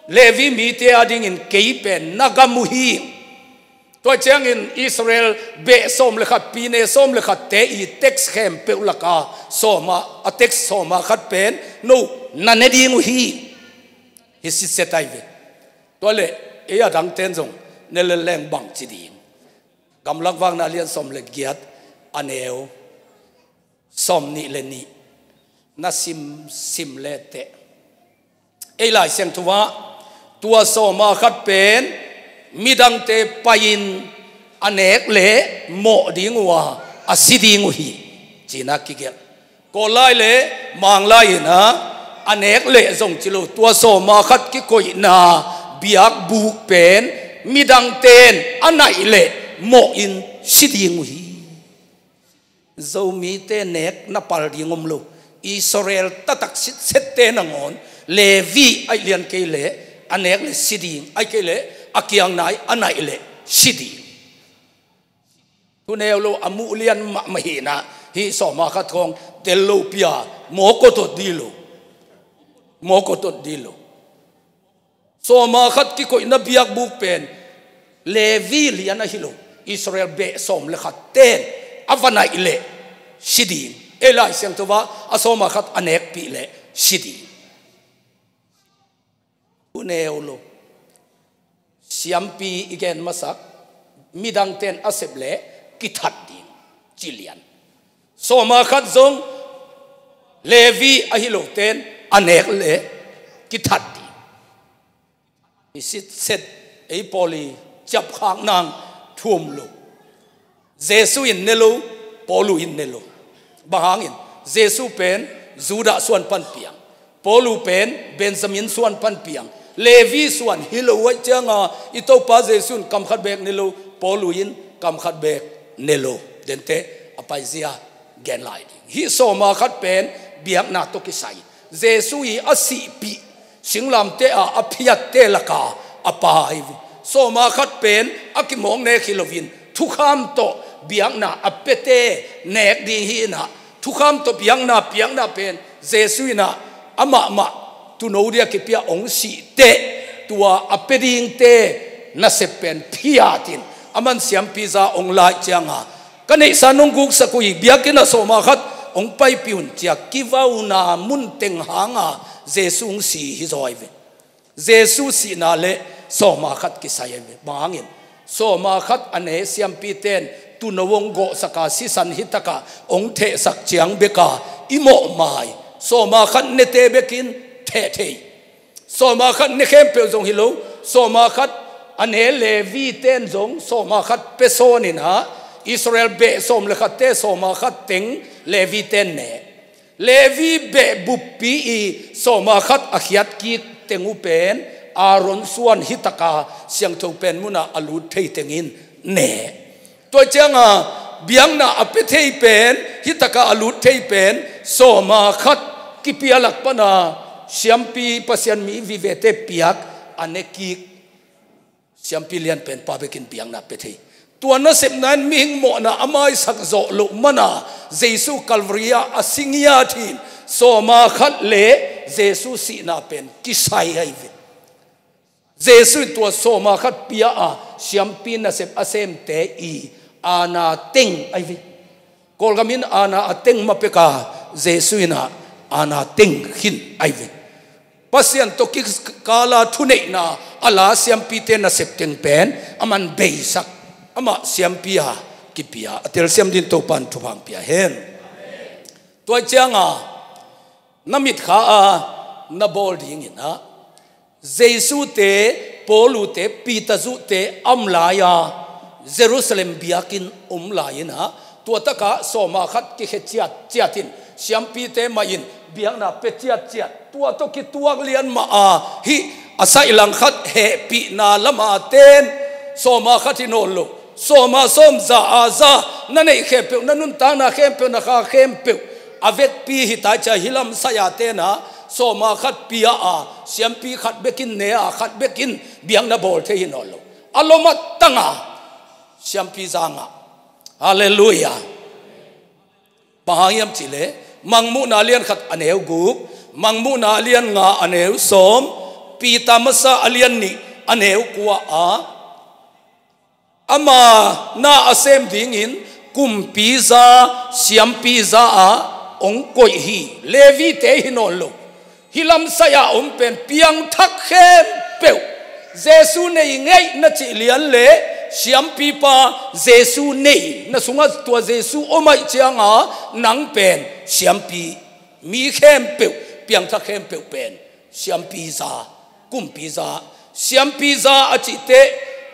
levi mi te ading in keipen nagamuhi to chang in israel be som le khat pine som le khat te i tex khem pe ulaka soma a tex soma khat pen no na ne ding hi hi si se tai ve to le e ya dang ten jong ne le leng bang chi ding gam lak wang na lian som le giat aneo som ni le ni na sim sim le te e lai seng tuwa tua so ma khát pen mi midang te pain anek le mo ding wa asiding hi china ki gel có lai le mang lai na anek le zong chilo tua so ma khát kí coi na biak bu pen mi midang ten anai le mo in siding hi zo mi te nek na pal dingom lo Israel tatak sit sette nangon levi ai lian ke le anek le siding ai ke le akiang nai anai le sidi tu neo lo amu lian ma ma hi na hi so ma kha thong tel lo pia mo ko to di lo mo ko to di lo so ma khat ki ko na biak buk pen levi lian a hi lo israel be som le khat ten avana ile sidi elai sem to wa asoma khat anek pi le sidi tu neo lo. Siampi igen masak, midang ten asep le kithat ding chilian. So ma khat zong levi ahilo ten, anek le, kithat di isit set, ei poli, chap khang nang thum lo. Jesu in nelo polu in nelo bahang in, jesu pen, juda suan pan piang. Polu pen, benjamin suan pan piang levi suan hilo wa changa ah, ito pa jesun kam khat bek nilo. Poluin kam khat bek nelo dente apaizia, gen lai hi so ma khat pen, biak na to ki sai jesu i asi pi singlam te a aphiat te laka apai so ma khat pen, akimong ne khilovin. Thukham to, biak na apete, nek di hi na. Thukham to, biak na piak na pen jesu na ama ma tu no dia ke pia ong si te, tua apeding te, na se pen phiatin aman siam pizza ong lai changa kane sa nong guk sa kui na so ma khat, ong pai piun chia kivau na mun teng hanga jesung si hi zoi ve. Jesu si na le, so ma khat ki sai ve. Bangin so ma khat ane siam pi ten, tu no wong go saka si san hitaka ong the sak chiang beka imo mai. So ma khat ne te bekin เทเทสมาขัดนี่เข้มเปียวทรงฮิลูสมาขัดอันเฮเลวีเต้นรงสมาขัดเปโซนินฮะอิสราเอลเบสมเลขัดเตสมาขัดเต็งเลวีเต้นเน่เลวีเบบุปปีอีสมาขัดอขยัดกีเตงอุเปนอารอนส่วนฮิตกาเสียงทงเปนมุนาอลูเทยเตงินเน่ตัวเจ้าอะเบียงน่ะอภิเทยเปนฮิตกาอลูเทยเปนสมาขัดกิเปียลักปนา siampi pasian mi vi ve te piak, ane ki siampi lian pen pa bekin piang na pe thei. Tua na sep nan mi hing mo na amai sak zo lo mana jesu calvaria asingia thin so ma khat le, jesu si na pen ki sai hai ve. Jesu tua so ma khat pia a, siampi na sep asem te i ana teng ai ve. Kolgamin ana ateng mapeka jesu ina ana teng hin ai ve. Pasian to ki kala thune na. Ala siampi te na sep teng pen aman beisak. Ama siam pia ki pia atel siam din to pan thu phang pia hen. Toy changa namit kha a na bol ding in jesu te polu te pita zu te amla ya jerusalem biakin umla in ha tua taka soma khat ki he chiat chiatin. Siam pi te biang na pe chiat chiat tua to ki tuak lian ma a. Hi, asai lang khat he pi na lama ten. Soma lo. So soma som za a za. Na nei khe pe na nun ta na khe pe na kha khe pe avet pi hi ta cha hilam sa ya te na. Soma khat pi a siam pi khat bekin ne a, khat bekin biang na bol the hi no lo. Aloma tanga. Siam pi za nga. Hallelujah. Pahayam chile mang mu na lian khat aneu mang mu na lian nga aneu som pi tamasa alian ni aneu kwa a ama na asem ding in kum pizza siam pizza a ong koi hi levi te hinon lo hilam saya om pen piang thak khe peu jesu nei ngai na chi lian le siam pi pa jesu nei na sunga tua jesu omai chianga nang pen siam pi mi khem peu, piang tha khem peu pen. Siam pizza kum pizza siam pizza a chi te,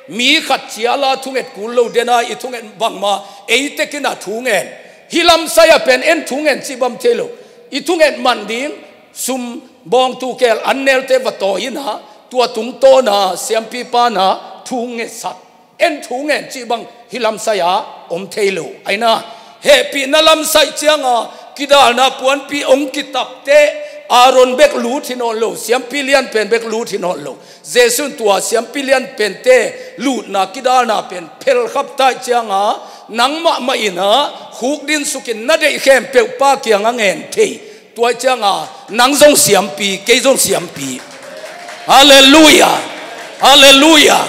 mi khat chia la thunget kul lo dena i thunget bang ma e te kina thungen. Hilam saya pen en thungen chi bam thelo. I thunget man ding, sum bong tu kel annel te va to in ha tua tung to na siam pi pa na thunge sat. En thungen chi bang hilam saya om thelo. Aina he pi na lam sai chianga kidal na puan pi ong kitap te aron bek lu thin on lo siam pilian pen bek lu thin on lo jesun tua siam pilian pen te lu na kidal na pen phel khap tai changa nang ma ma ina huk din sukin na dei khem pe pa kiang angen the tua changa nang zong siam pi ke zong siam pi hallelujah hallelujah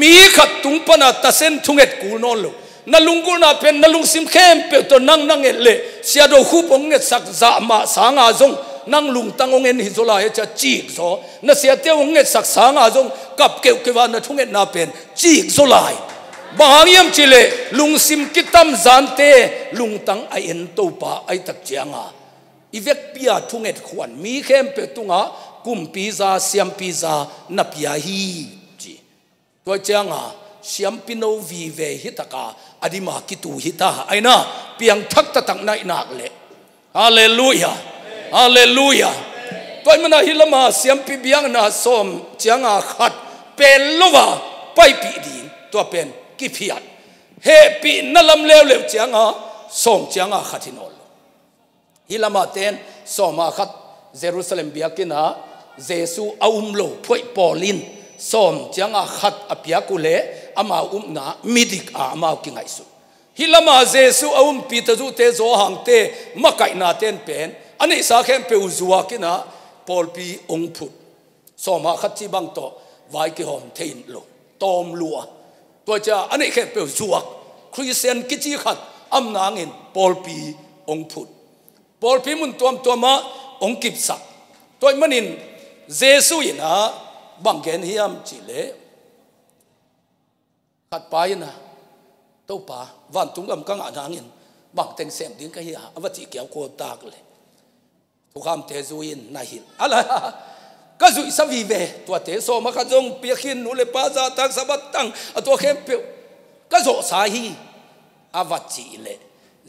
mi khat tung pana tasen thunget kul non lo na lungkul na pen na lung sim khem pe to nang nang le. Sia do khu pong nge sak za ma sanga zong. Nang lung tang ong en hi zola he cha chi zo. Na sia te ong nge sak sanga zong. Kap ke ke wa na thung na pen. Chi zolai chi chile lung sim kitam zante lung tang ai en to pa ai tak chianga ivek pia thunget khwan mi khem pe tunga kum pizza siam pizza na pia hi chi. To chianga siam pino vi ve hitaka อดีมมากิตูฮิตาไอ้น่ะเพียงทักตะตังในนักเลยอเลลูยาอเลลูยาตัวมันฮิลมาเสียมพิบยังน่ะสมเจียงอาขัดเป็นลูกวไปปีดีตัวเป็นกิพิยันเฮปีนั่นลำเลวเลวเจียงอาส่งเจียงอาขัดินอลฮิลมาเตนสมอาขัดเยรูซาเล็มเบียกินะเยซูอาอุมโลพวยปอลินสมเจียงอาขัดอภิยากุเล um na midik a amau ki ngai su. Hi hilama jesu aum pi ta zu te zo hang te makai na ten pen. Ani sa khem pe uzua kina pol pi ong phut so ma khat chi bang to vai ki hom thein lo. Tom lua. To cha, ani khem pe uzua. Christian ki chi khat, am na ngin pol pi ong phut pol pi mun tom to ma ong kip sa. Toy manin jesu ina bang gen hiam chi le khát bài na to pa van tung am kang anangin bang teng bằng ding ka tiếng cái kyau ko tak le thu kham te zuin na hin ala ka zui sa vi ve to te so ma ka jong pi khin nu le pa za tak sa bat tang a to khem pe ka zo sa hi avat chi le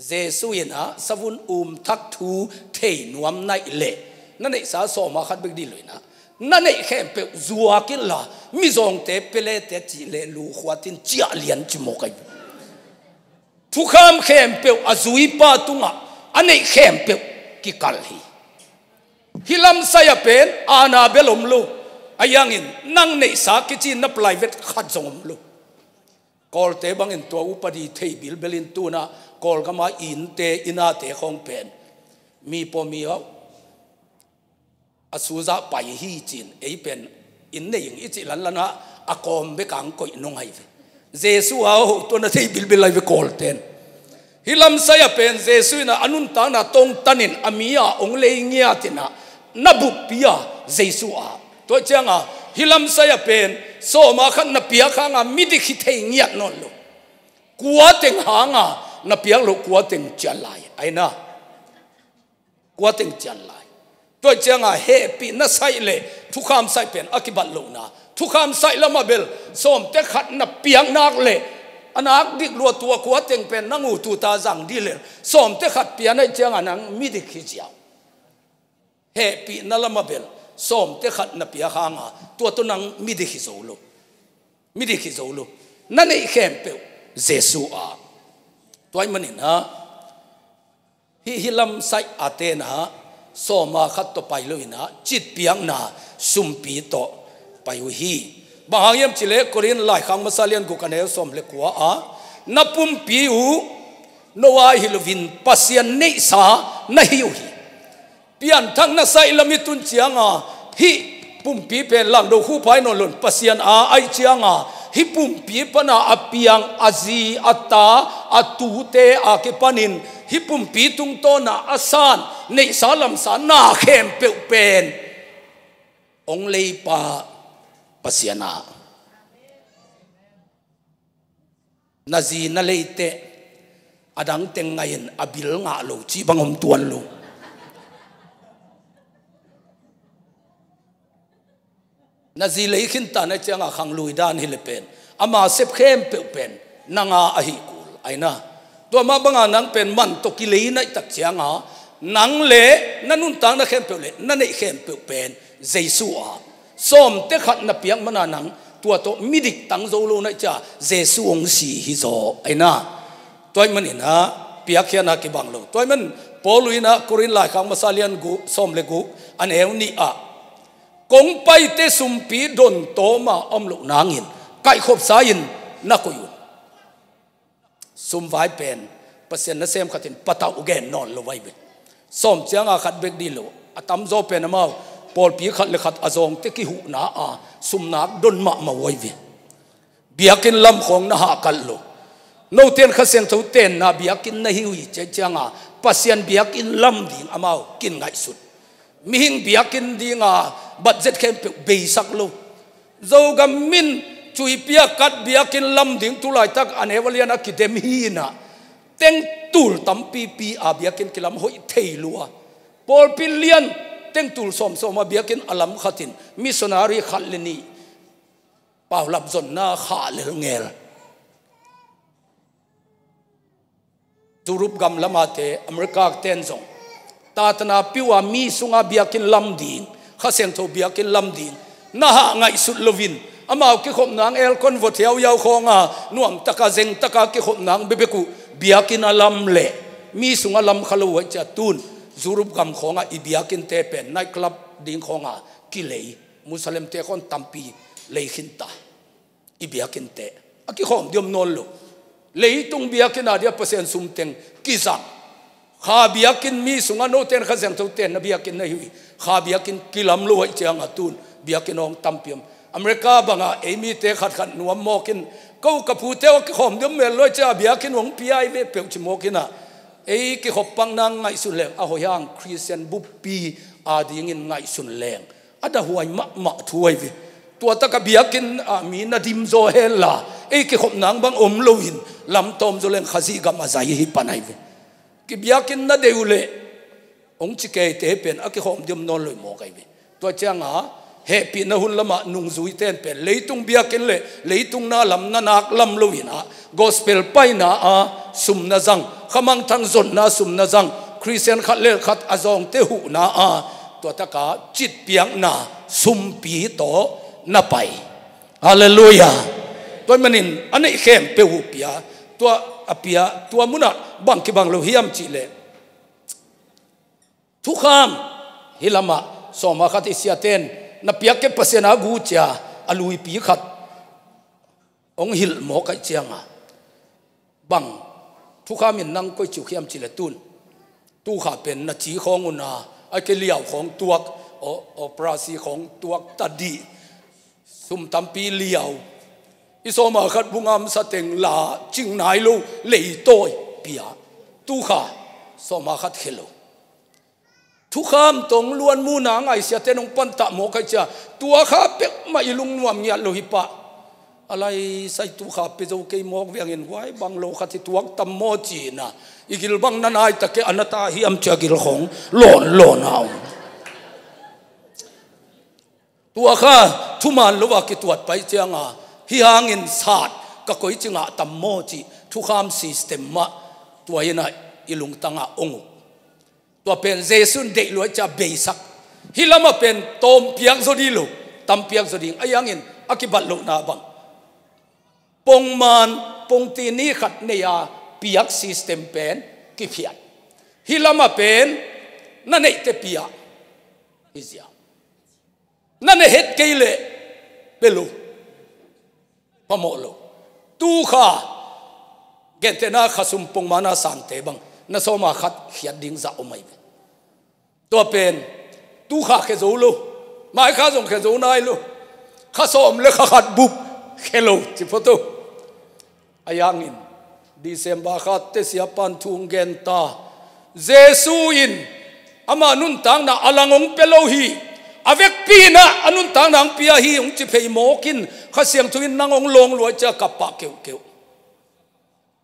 jesu in a savun um thak thu thei nuam nai le na nei sa so ma khat bek di loi na na nei khem pe zua kin la, mi zong te pele te chi le lu khwatin chia lian chi mo kai. Thu kham khem pe azui pa tunga anei khem pe ki kal hi. Hilam saya pen ana belom lu. Ayangin nang nei sa ki chi na private khat zong lu. Kol te bang in tua upadi thei bil belin tu na, kol kama in te, ina te khong pen. Mi po mi a su za pai hi chin e pen in ne ing ichi lan lan ha kom be kang koi nong hai ve. Jesu a ho, to na thei bil bil lai ve kol ten. Hilam saya pen, jesu na anun ta na tong tanin amia ong le ngia tina na bu pia jesu a. To chang changa hilam saya pen, so ma khan na pia kha nga, mi di khi thei ngia non lo. Kwa teng ha nga, na pia lo kwa teng chalai. Aina kwa teng chalai. ตัวเจ้าเฮปีน่าใส่เลยทุกคำใส่เป็นอคิบัตลูนะทุกคำใส่ละมาเบลส้มเตขัดนับเปียงนักเลยอนักดิกลัวตัวกัวเต็งเป็นนังูตูตาจังดีเลยสมเตขัดเปียงในเจ้านังมิดิขิจ้าเฮปีนั่นละมาเบลส้มเตขัดนับเปียงหางาตัวตัวนังมิดิขิโซโลมิดิขิโซโลนั่นเองเข้มเปลเจสุอาตัวมันนี่นะฮิฮิลัมไซอาเตนะ สซมาขตไปเลยนะจิตเปียงนาสุมปีโตไปฮีบางอย่างจิเลก็รินหลายครั้งมาซาเลียนกุกันเอลสมเลกัวอานับปุ่มปีหูนวาฮิลวินปัสยันนิสาในะฮิวฮีเปียนทั้งนักไซลมิตุนเจียงอาฮีปุ่มปีเป็นหลังดูคู่ภานนล่นปัสยันอาไอเจียงอา hi pum pana apiang azi ata atute akipanin hi pum pi na asan nei salam sa na khem pe pen ong pa pasiana nazi na leite adang teng ngayon abil nga lo chi bangom tuan lo. นาจีเลยขึ้นตาในเจ้าขังลุยด้านฮิลเป็นอามาเซบเข้มเปลเป็นนางาอหิกูลไอ้นะตัวมาบังอานังเป็นมันตกิลีในตักเจียงหานังเละนั่นุนตังนัเข้มเปลเละนั่นไอเข้มเปลเป็นเจสัวส้มเตขัดนับเพียงมันานังตัวโตมิดิกตังโจโลนะจ้าเจสุองสีฮิโซไอ้นะตัวมันเห็นฮะเปียกแค่ยนักบังโลตัวมันปอลุยนะกุรินลายขังมาซาเลียนกูส้มเลกูอันเอวนี่อะ kong sum pi đồn tố mà ma lục lu nangin kai khốp sa in na ko yun sum vai pen pasen na sem khatin pata ugen non lo vai be som chiang a khat bek di lo atam zo pen ma pol pi khat le khat azong te ki hụ na à sum na don ma ma wai ve biakin lam khong na ha kal lo no ten kha seng thau nà na biakin na hi hui che chiang a pasien biakin đi ding amao kinh ngai sut บสักโลโจกัมมิน chui pia kat bia kin lam ding tu lai tak an evalian akidem hi na teng tul tam pi pi a bia kin kilam hoi thei lua pol pilian teng tul som som a bia kin alam khatin missionary khalini pau lap zon na kha le ngel turup gam lama te america ten zong ta tana piwa mi sunga biakin lam ding kha seng tho biakin lam na ha ngai sut lovin. Amao ki khom nang el kon vo thiau yau khonga. Nuam taka zeng taka ki khom nang bebeku. Biakin alam le. Mi sunga lam khalo wa cha tun. Zurup gam khonga, i biakin te pen. Night club ding khonga. Ki lei. Musalem te kon tampi lei khinta i biakin te. Aki khom diom nol lo. Lei tung biakin adia pasen sum teng. Ki zang khá bia kin mi sunga no ten khá zem thâu ten na bia kin na hi khá bia kin kilam lu hai chang atun bi kin ong tam piam america banga emi te khat khat nuam mo kin câu cặp phụ theo cái hòm đấm mèn lo cha bi cái nòng pi ai về biểu chỉ mô cái na ấy cái hộp băng năng ngay sùn leng, à hồi hàng Christian búp pi à đi ngin ngay sùn leng, à đã hoài mắc mắc thui về tua ta cái bi cái à mi na dim zo hell là ấy cái hộp năng băng ôm lâu hin. Làm tom zo leng khazi gam à zai hi panai về กิบยากินนาเดือดเลยองจิเกเตเป็นอักขอดิมนอนเลยหมอไก่เป็นตัวเจ้าง่ะเฮปีนหุ่นละมานุ่งซุยเตนเป็นเลยตุงบียกินเลยเลยตุงนาลำนานักลำลุยนะกอสเปลไปนะอาสุมนาจังขมังทังจนนาสุมนาจังคริสเตียนขัดเลขัดอาจงเตหูนาอาตัวตะกาจิตเปียงนาสุมปีโตนาไปฮาเลลูยาตัวมันินอันนี้เข้มเปหูปีย ตัวอภิยาตัวมุนักบังคีบังเราเฮียมจิเลทุกขามฮิลามะสมาขัดอิสยาเตนนับเปียกเก็บเปเซ็นอากูจีาอลุยปีขัดองหิลหมอกัจียงะบังทุกขามินนั่งก็จุเฮียมจิเลตุนตู้ขาเป็นนาจีของอุณาไอเกลียวของตัวโอโอปราซีของตัวตัดดีสุมตัมปีเลียว อิสมาขัดบุงามสเต็งลาจิงนายลูเลยตัเปียตุขาสมาขัดเขลูทุกคำตรงลวนมูนางไอเสียเตนงปันตะโมกัจจตัวข้าเป็กไม่ลุงนวมเงียโลหิปะอะไรใส่ตุวข้าเป็กเกยมอกเวียงเงินไว้บางโลขัดที่ตัวตัมโมจีนะอีกิลบางนันไอตะเกอนาตาฮิอัมเจกิลของหลอนหลอนเอาตัวข้าทุมานลว่ากิตรวจไปเจียงอะ hi hang in sat ka koi chinga tam mo chi thu kham system ma tua ina ilung tanga ongu. Tua pen jesun de lo cha be sak hi lama pen tom piang zo di lo, tam piang zo ding ayang in akibat lo na bang. Pong man, pong ti ni khat ne ya piak system pen ki phiat hi lama pen na nei te pia izia. Na ne het kele belo. พมโลตูข้าเกนเตนาขสุมปงมานาสันเตบังน่าสมาขัดเขียนดิ้งจะอไม่ตัวเป็นตู้ขาเขจูลูไม่ข้าส่งเขจูนายลูข้าสมเลยข้าขัดบุบเขลูจิพตุอายังอินดิเซมบาขัดเตเสียปันทุงเกนตาเจสูอินอามานุนตังนาอลังองเปโลฮี อเวกปีนะอนุนตังนางปียฮีองจิเพยโมกินข้าเสียงทุนนางองลงลวยเจะกับปากเกี่ยวเกี่ยว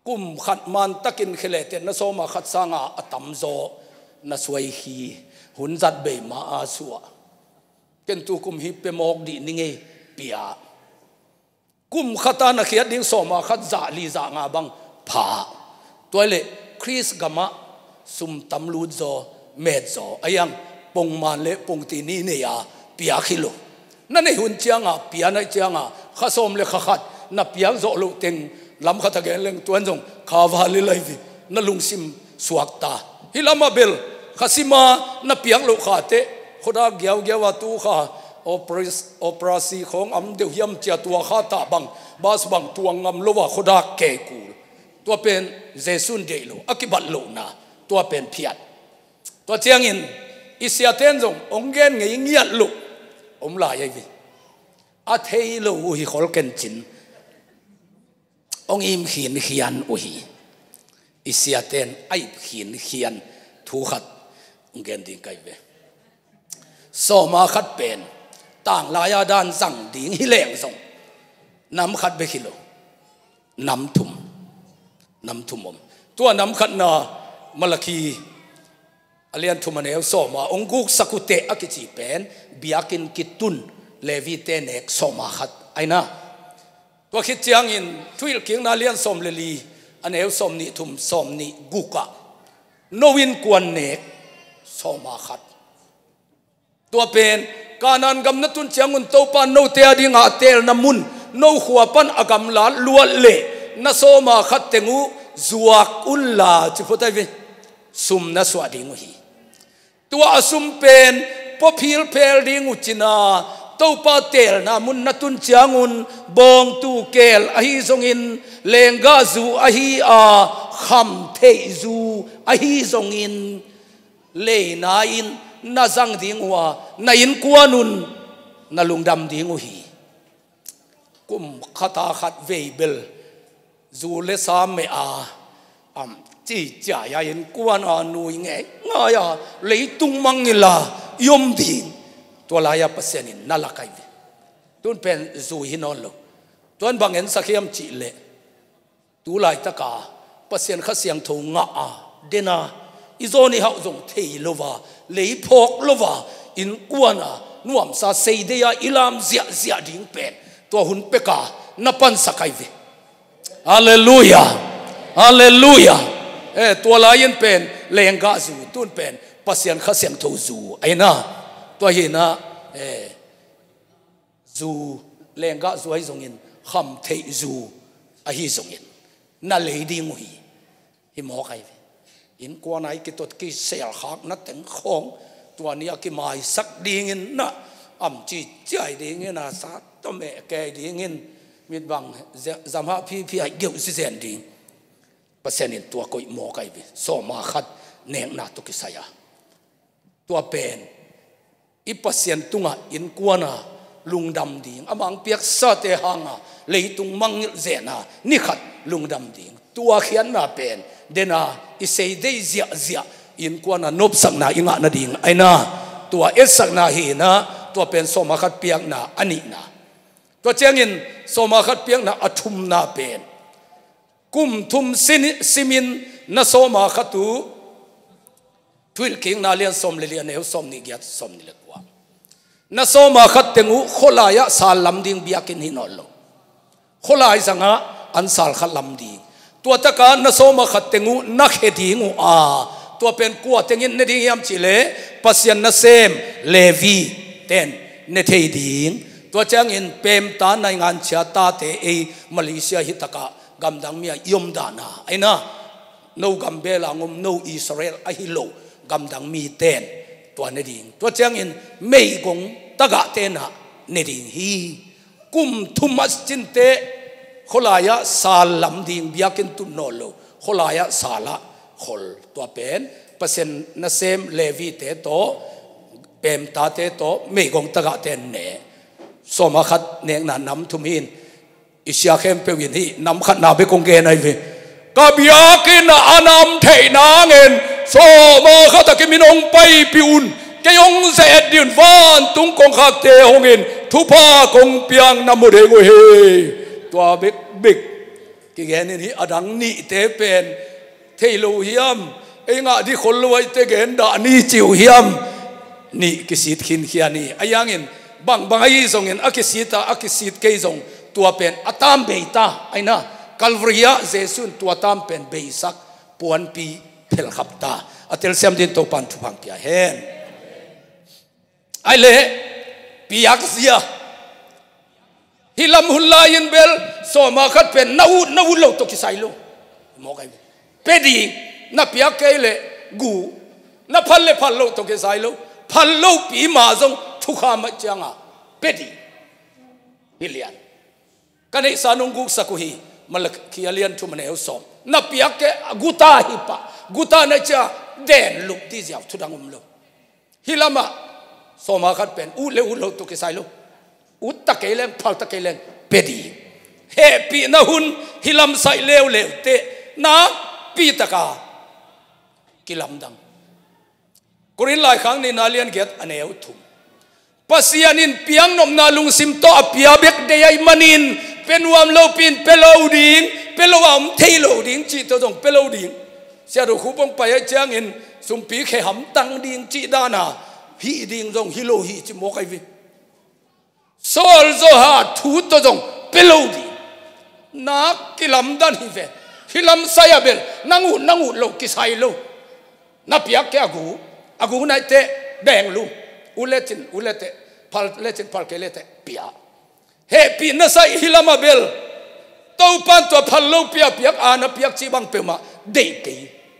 กุมขัดมันตะกินเขเลเตนนโซมาขัดสางาอตัมโซนสวยฮีหุนจัดเบมาอาสัวเกนตูกุมฮิเปมอกดีนิงเอปียกุมขัตานักเขียดิ้งโซมาขัดจ่าลีจ่างาบังผาตัวเลคริสกามะสุมตัมลูดโซเมดโซอายัง ปงมันเลปงตีนีเนียปียคิโลนั่นในหุ่นเจียงอะปียในเจียงอะข้าสมเลขขัดนับปียโซลุเต็งลำขัดแกนเลงตัวนี้คาวาลิไลวินั่นลุงซิมสวกตาฮิลามาเบลข้าซิมานับปียงลุขาเตขดาเกียวเกียวตูข้าโอปริสโอปราซีของอัมเดียวยมเจียตัวข้าตาบังบาสบังตัวงามลวะขดาเกกูตัวเป็นเจสุนเดโลอากิบัตโลนาตัวเป็นเพียดตัวเจียงอิน อิสยาเทนจงองเกนเงียเงียลุอมลายวิอาเทยโลหิขอลเกนจินองอิมขีนขียนอุหีอิสยาเตนไอขี นขียนทูขัดองเกนดิงไกเวโซมาขัดเป็นต่างลายาดานสั่งดิงฮิเลงส่งน้ำขัดเบคิโลน้ำทุ่มน้ำทุ่มมตัวน้ำขัดนามาลคี ตอกิจิเป็นบิอากินกิตุนเลวิเตเนกโซมาขัดไอนะตัวคิดจียงอินทุยเกียงนาเลียนสมเลลีอันเอวสมนิทุมสมนิกุกะโนวินกวนเนกสมาขัดตัวเป็นการนันกำนัตุนเชียงอุนโตปานโนเตียดิงาเตลนามุนโนขัวปันอากำลาลวดเละนสมาขัดเตงูจวกอุลลาจิพุทธวิสุมนสวดิงหีตัวอสุมเป็นพอพิลเพลดิงอุจินาตปาเตลนามุนนตุนจางุนบองตูเกลอหิซงอินเลงกาซูอหิอาคำเทซูอหิซงอินเลนาอินนาจังดิงวานาอินกวนุนนาลุงดำดิงหีกุมขตาขัดเวเบลจูเลสามเมอาอัม chỉ trả ya yên quan ở nuôi nghe. Ngay à lấy tung mang nghe là yom thiên tua lai ya pasen in nala cái gì? Tuân pen zu hin on lo tuân bằng en sakhiam chỉ lệ. Tu lai tất cả pasen khát siang thâu ngã à dena izoni hậu dùng thầy lo và lấy phok lo và in quan à nuông sa say de à ilam zia zia ding pen tua hun peka napan sakai gì? Hallelujah. Hallelujah. เออตัวลายันเป็นแรงกะจูตุนเป็นปัสียนข้เสียงทูจูไอ้น่ะตัวเห็นนะเออจูแรงกะจูไอ้ทรงเงินคำเทจูไอ้ทรงเงินนั่นเลยดีงุยหิมอใครอินกวนไหนกิตตกิเสียขากนัดถึงของตัวนี้กิมายสักดีเงินนะอำจีใจดีเงินนะสัตตเมแกดีเงินมีบังจำฮะพี่พี่ไอ้เกี่ยวสิเสียนดี pasen in tua koi mo kai bi so ma khat neng na to kisaya tua pen. I pasien tunga in kuana lungdam ding. Amang piak sa te hanga. Leitung mang zena ni khat lungdam ding. Tua khian na pen. Dena i sei dei zia zia. In kuana nop sak na inga na ding. Aina tua es sak na hi na. Tua pen so ma khat piak na ani na. Tua chengin so ma khat piak na athum na pen. กุมทุมสินซิมินนโซมาขตูทุลคิงนาเลียนสมเลียนเอวสมนิเกียสมนิเลกว่านโซมาขตเตงูขลายะสาลัมดิงเบียกินหินอลโลขลายสังะอันสาลขลัมดิงตัวตะการนโซมาขตเตงูนักเฮดีงูอาตัวเป็นกัวเตงินเนดิยามจิเลปัสยันนเซมเลวีเตนเนเทดิงตัวจ้างินเปมตาในงานชาตาเตเอมาเลเซียฮิตกะ gam dang mia yom da na ai na no gam be la ngom no israel a hi lo gam dang mi ten to ne ding to chang in mei gong ta ga te na ne ding hi kum thumas chin te kholaya sal lam ding biakin tu no lo kholaya sala khol to pen pasen na sem levi te to pem ta te to mei gong ta ga ten ne สมคัดเนียงนานำทุมิน isya khem pe win hi nam khat na be kong ge nai ve ka bia kin na anam thei na ngen so ma khat ki min ong pai pi un ke ong se din van tung kong khak te hongin thu pa kong piang nam mo de ngo he tua big big ki gen ni adang ni te pen thei lo hiam ei nga di khol lo te gen da ni chiu hiam ni kisit khin khia ni ayang in bang bang ai zong in akisita akisit ke zong ตัวเป็นอตามเบตาไอ้นะกัลวริยาเจสุนตัวตามเป็นเบสักปวนปีเพลขับตาอัตเลเซียมดินตัวปันทุพังเปียเฮนไอเล่ปียักษ์เสียฮิลามฮุลลายินเบลสมาขัดเป็นนาวูนาวูโลตุกิไซโลมอกไอเปดีนับปียักษ์เล่กูนับพัลเล่พัลโลตุกิไซโลพัลโลปีมาซงทุกขามจจังอะเปดีฮิเลียน hilian kanai sanung gu sakuhi malak ki alian thu mane som. Na piak ke, guta hi pa. Guta na cha, den luk ti jiao thu dangum lo. Hilama soma khat pen, u le u lo tu ke sai lo. U ta ke len phal ta ke len pedi he pi na hun hilam sai leo leo te. Na, pi ta ka. Kilam dang. Kurin lai khang ni nalian get aneu thum. Pasianin piang nom na lung sim to apia bek de ai manin bên penuam lo pin pelo ding pelo am thei lo ding chi to dong pelo ding sia do khu bong pai chang in sum pi khe hầm tăng ding chỉ đa na hi ding dong hi lo hi chi mo kai vi sol zo ha thu to dong pelo ding na kilam dan hi ve hilam saya bel nangu lâu lo kisai lâu. Na piak cái agu agu na te beng lu uletin ulete pal letin pal ke lete pia he pi na sai hilama bel. Tau pan to phal lo pia piak ana piak chi bang pe ma. De ke.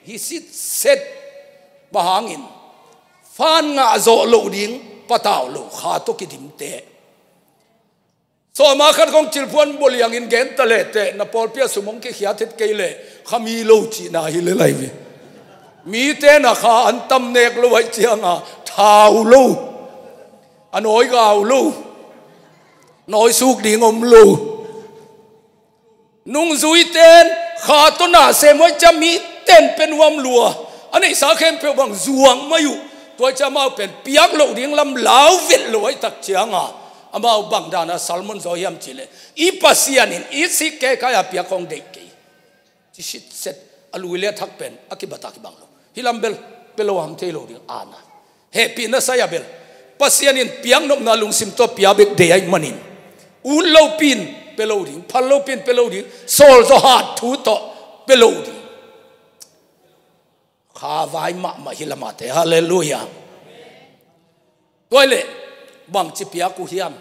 Hi sit, set bahangin fan nga zo lo ding pataw lo kha to ki dim te. So ma khat kong chil phuan bol yang in gen ta le te. Na pol pia sumong ki khia thit ke le. Khami lo chi na hi le lai vi mi te na kha an tam nek lo wai chiang a thau lo. An oi gao lo nói suốt đi ngom lù. Nung dùi tên kha to na xe mới cha mỹ tên bên wam lùa. Anh ấy sa khem bằng ruộng mà dụ tôi cha mau bên piak lộ điên lâm lau viết lối ai tak chiang à amau đàn à salmon zo yam chile i pasianin i si ke kaya pia kong de ke chi shit set aluile thak pen akibata ki banglo hilam bel pelo ham thelo ding ana he pi na saya bel pasianin piang nom na lung sim to piabek bek de manin un lo pin pelo ding phal lo pin pelo ding sol zo hat thu to pelo ding kha vai ma ma hilama te. Hallelujah. Lệ, bang chi pia ku hiam.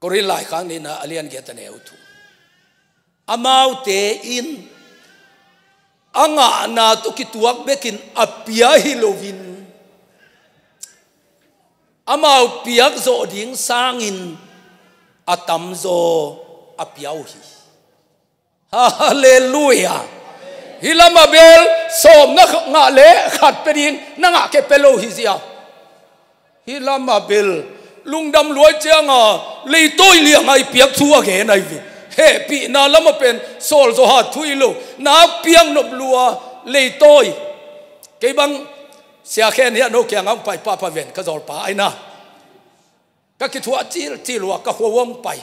Korin lai khang ni na alian ge ta ne u thu. Amau te in. Anga na to kituak bekin apia hilovin amau piak zo ding sangin atam zo apiau hi. Hallelujah. Hilama bel som na nga le khat perin, na nga ke pelo hi zia. Hilama bel lungdam luai changa le toi liang ai piak thua ge nai vi he pi na lama pen sol zo ha thui lo. Na piang nop lua le toi. Ke bang sia khen hi no kyang ang pai pa pa ven, ka zol pa ai na. Ka ki thua chil chil wa, ka huwang pai.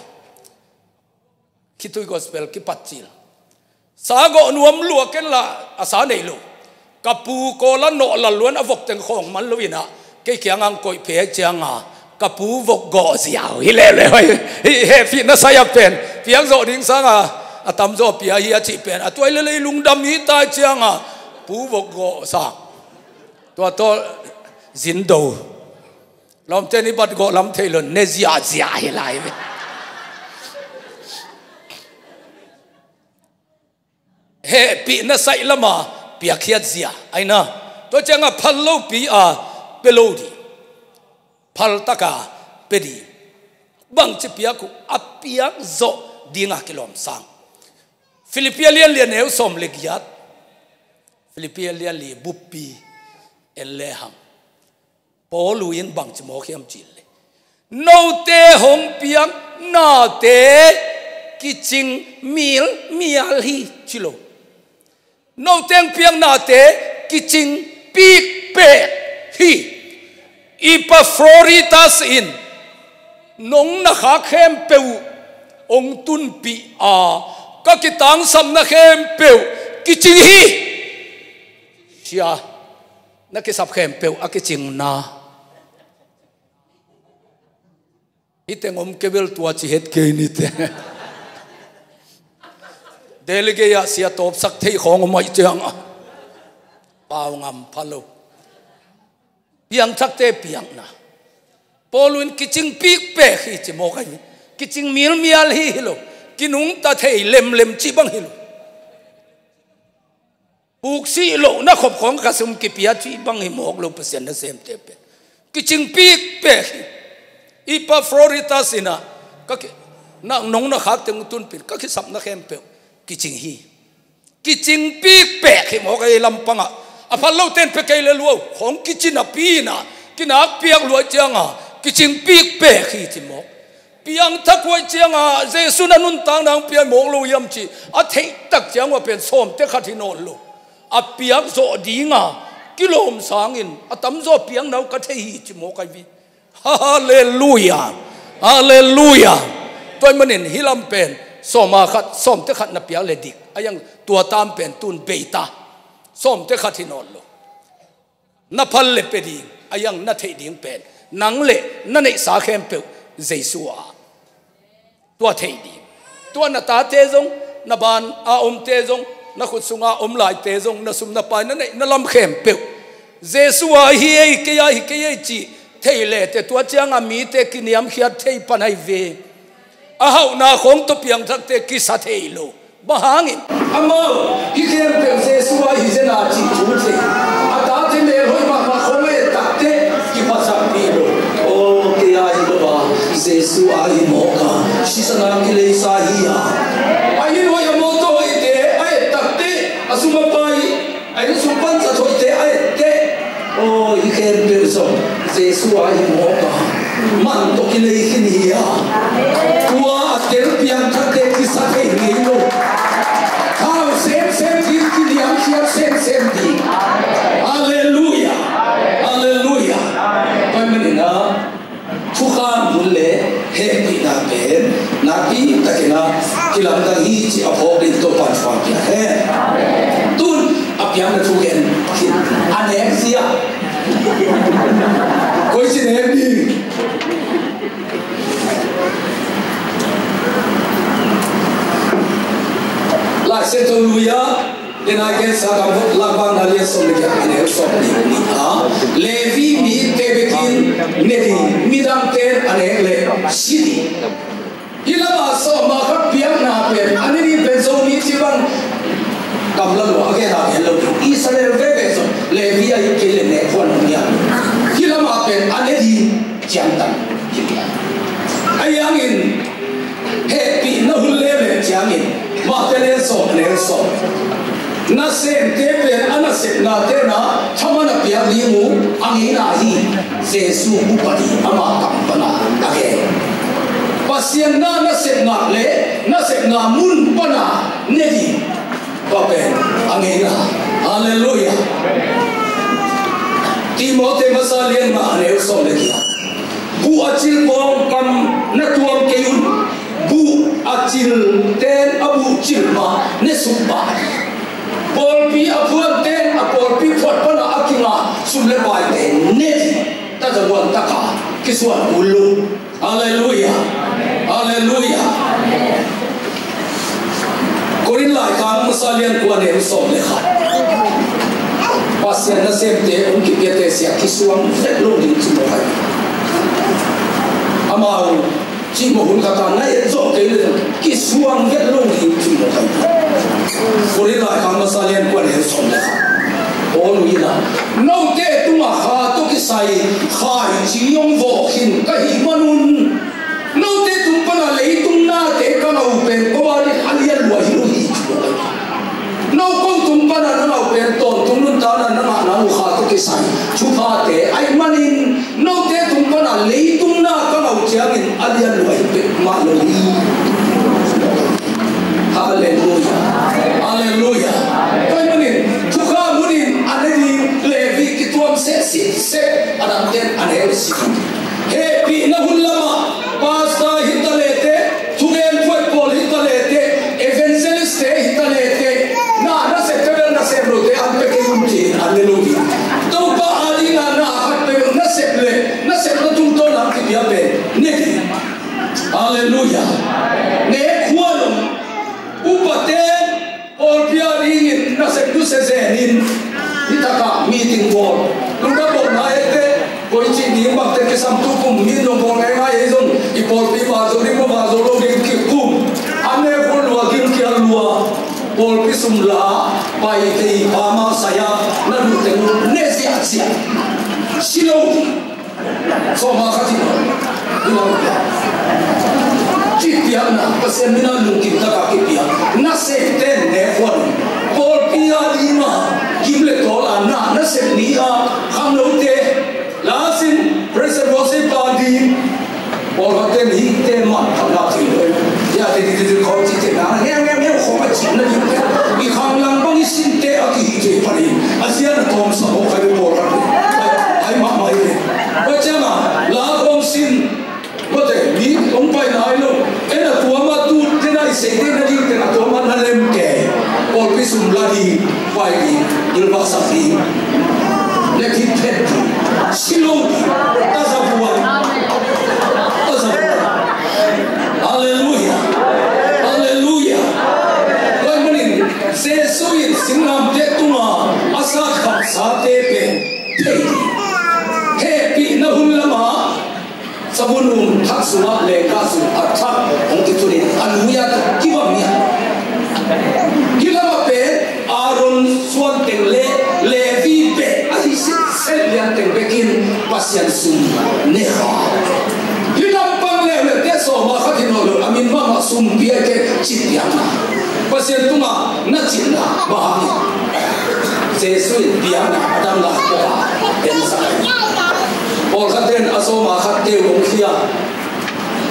Ki tui gospel ki pat chil. Sa go nuam lua ken la asa nei lu. Kapu ko la no la luan avok teng khong man luina ke kyang ang koi phe chang a kapu vok go ziao. Hi le le hoi he fi na sa ya pen. Piang zo ding sang a atam zo pia hi a chi pen. A toy le le lung dam hi ta chiang a pu vok go sa to zin do lom te bat go lam thei lon ne zia zia hi lai ve he pi na? Sai lama pi khiat zia aina to changa phal lo pi a pelodi phal taka pedi bang chi pia ku apia zo dinga kilom sang. Philippia lian lian eu som le giat philippia lian li buppi en le ham polu in bang chi mo khiam chi le no te hong piang na te ki ching mil mial hi chilo no teng piang na te ki ching pik pe hi ipa floritas in nong na kha khem peu ong tun pi a ka ki tang sam na khem peu ki ching hi นักสับเข็มเปียวอักิจิงนาอิเตงอมเกเวลตัวจิเฮตเกนิเตเดลเกียเสียตบสักที่ของไม่เจียงป่าวงามพัลลุเพียงสักเตเพียงนะพอลุนกิจิงปีกเปกฮิจิโมกันกิจิงมิลมีอะไรฮิโลกินุงตาเทเลมเลมจีบังฮิโล sia na ki sap khem peu a ki ching na iteng om kebel tua chi het ke ni te delige ya sia top sak thei khong mai chang a pau ngam phalo piang thak te piang na polun kiching pik pe hi chi mo kai kiching mil mial hi hilo kinung ta thei lem lem chi bang hilo buk si lo na khop khong ka sum ki pia chi bang hi mok lo pasien na sem te pe kiching pik pe hi ipa floritas ina ka na nong na khak teng tun pin ka ki sap na khem pe kiching hi kiching pi pe khi mo kai lampanga a phal lo ten pe kai le lu khong kichin a pi na kina piang lo changa kiching pi pe khi ti mo piang thak wai changa jesu na nun tang nang pian mo lo yam chi a thei tak chang wa pen som te kha thi no lo a piang zo dinga kilom sangin a tam zo piang nau ka thei hi chi mo kai vi hallelujah hallelujah tôi mình hilam pen som ma khat som te khat na pia le dik ayang tua tam pen tun beita som te khat hinon lo na phal le pe ding ayang na thei ding pen nang le na nei sa khem pe jesu a tua thei ding tua na ta te zong na ban a om te zong na khut sunga om lai te zong, na sum na pa na nei, na lam khem pe jesu a hi ei, ke ya hi ke ei chi, thei le te tua chang a mi te ki kiniam khiat thei panai ve. A hau na khong to piang thak te ki sa thei lo. Ba hang in. Amo hi khem pe jesu a hi zena chi chu che a ta te me hoi ma ma khong e tak te, ki pa sa pi lo. O ke ai hi ba jesu a hi mo ka. Shi sa na ki le sa hi ya o hi khem pe so se suwa hi mo ka man to ki le hi ni ya tua tel piang thak te ki sa te ni lo how sem sem ki ki diam ki sem sem di hallelujah hallelujah pai mani na thu khan mun le he pi na pen na pi takena kilam da hi chi apho din to pan fa pia he tun apyang na thu ken anexia koi chi ne bi la se to luya den a gen sa ga vot la ba na le so le ja ane so ni ni ha levi mi te bekin ne di mi dam te ane le sidi ila ba so ma ka piang na pe ane ni pe so mi chi bang kam la lo age na chiang tan ki ya ayang in happy na hul le le chiang in. Ma te le so le so na sem te pe ana se na te na thama na pia li mu angi na hi se su bu pa di ama kam pa na age pasien na na se na le na se na mun pa na ne di pa pe angi na hallelujah. Timote masalian ma ane so le kia bu acil bom kam na tuam keyun. Bu acil ten, abu cil ma, ne sumpa bol pi apuan ten a bol pi phot pa na akinga sumle bai te ne ta da wan ta ka. Kiswan ulu. Hallelujah. Hallelujah. Korin lai ka masalian ko ane so le kha pasien na sem te un ki te sia kiswan fet lo ding chu mo amau chỉ một hôm cả ngày ấy 做 cái này cái suang cái lông thì chỉ một cái cô đi lại khám mà sao liên quan đến sống đấy ô lui là nâu tê tu mà khá tu cái sai khai chỉ 用 vô hình cái hình mà nun nâu tê tu mà là lấy tu na tê cái nào bên có bao nhiêu hành liên loại hiểu gì nâu công tu mà là nào bên tôn tu nun ta là nào nào khá tu cái sai chú phá tê ai mà cái nào chiang in alian loại bên mà loại Hallelujah. Hallelujah. Kau mungkin juga mungkin ada di Levi kituam sesi se ke sam tu kum min no bo ngai ngai zon i por pi ba zo ni mo ba zo lo ge ki kum ane ko lua kim ki alua por pi sum la pai te pa ma saya na lu te ne si a si silo so ma khati chỉ tiếng na có xem mina lùng kim ta cả cái tiếng na sẽ tên nè quân Paul pia đi mà kim lệ tổ là na na sẽ ní à ham lâu tê lá xin president vô sẽ ba đi Paul có tên hi tên mặt thằng nào thì rồi ya thì thì thì khó chỉ tên na nghe nghe nghe khó mà chỉ nó đi tê bị ham lăng băng xin tê ở cái hi tê phải đi ASEAN tom sa ho phải Paul ra ai mà mày vậy chứ mà lá công xin có thể nghĩ ông phải nói luôn cái là tua mà tu thế này sẽ thế này thế là tua mà nó lên kẻ còn cái sum la đi phải đi nhưng mà sao đi để thịt thịt silo ta sao um thak suma le ka su athak ong ki tuni anuya ki ba mi kila ma pe aron suan teng le le vi pe asi se se lian teng bekin pasian sum ne ha kila pang le le te so ma kha tin lo amin ma ma sum pi ke chi pi na pasian tu ma na chi na ba ha ni se su pi na adam la ko ten sa Paul khát tên aso mà khát tiêu ông kia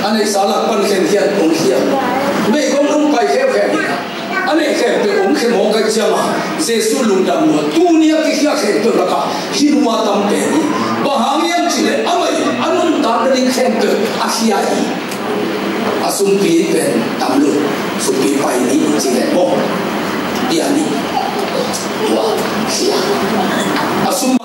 anh ấy xả lạc ban khen hiền ông kia mấy con ông phải khéo khéo anh ấy khéo về ông khéo mong cái gì mà Giêsu lùng đầm nữa tu nia cái kia khéo được là cả khi mà tâm bể và hàng em chỉ là anh ấy anh ông ta cái khéo được à khi ai asum pi ben tam lu sum pi pai ni chỉ là bo dia ni. Wa kia asum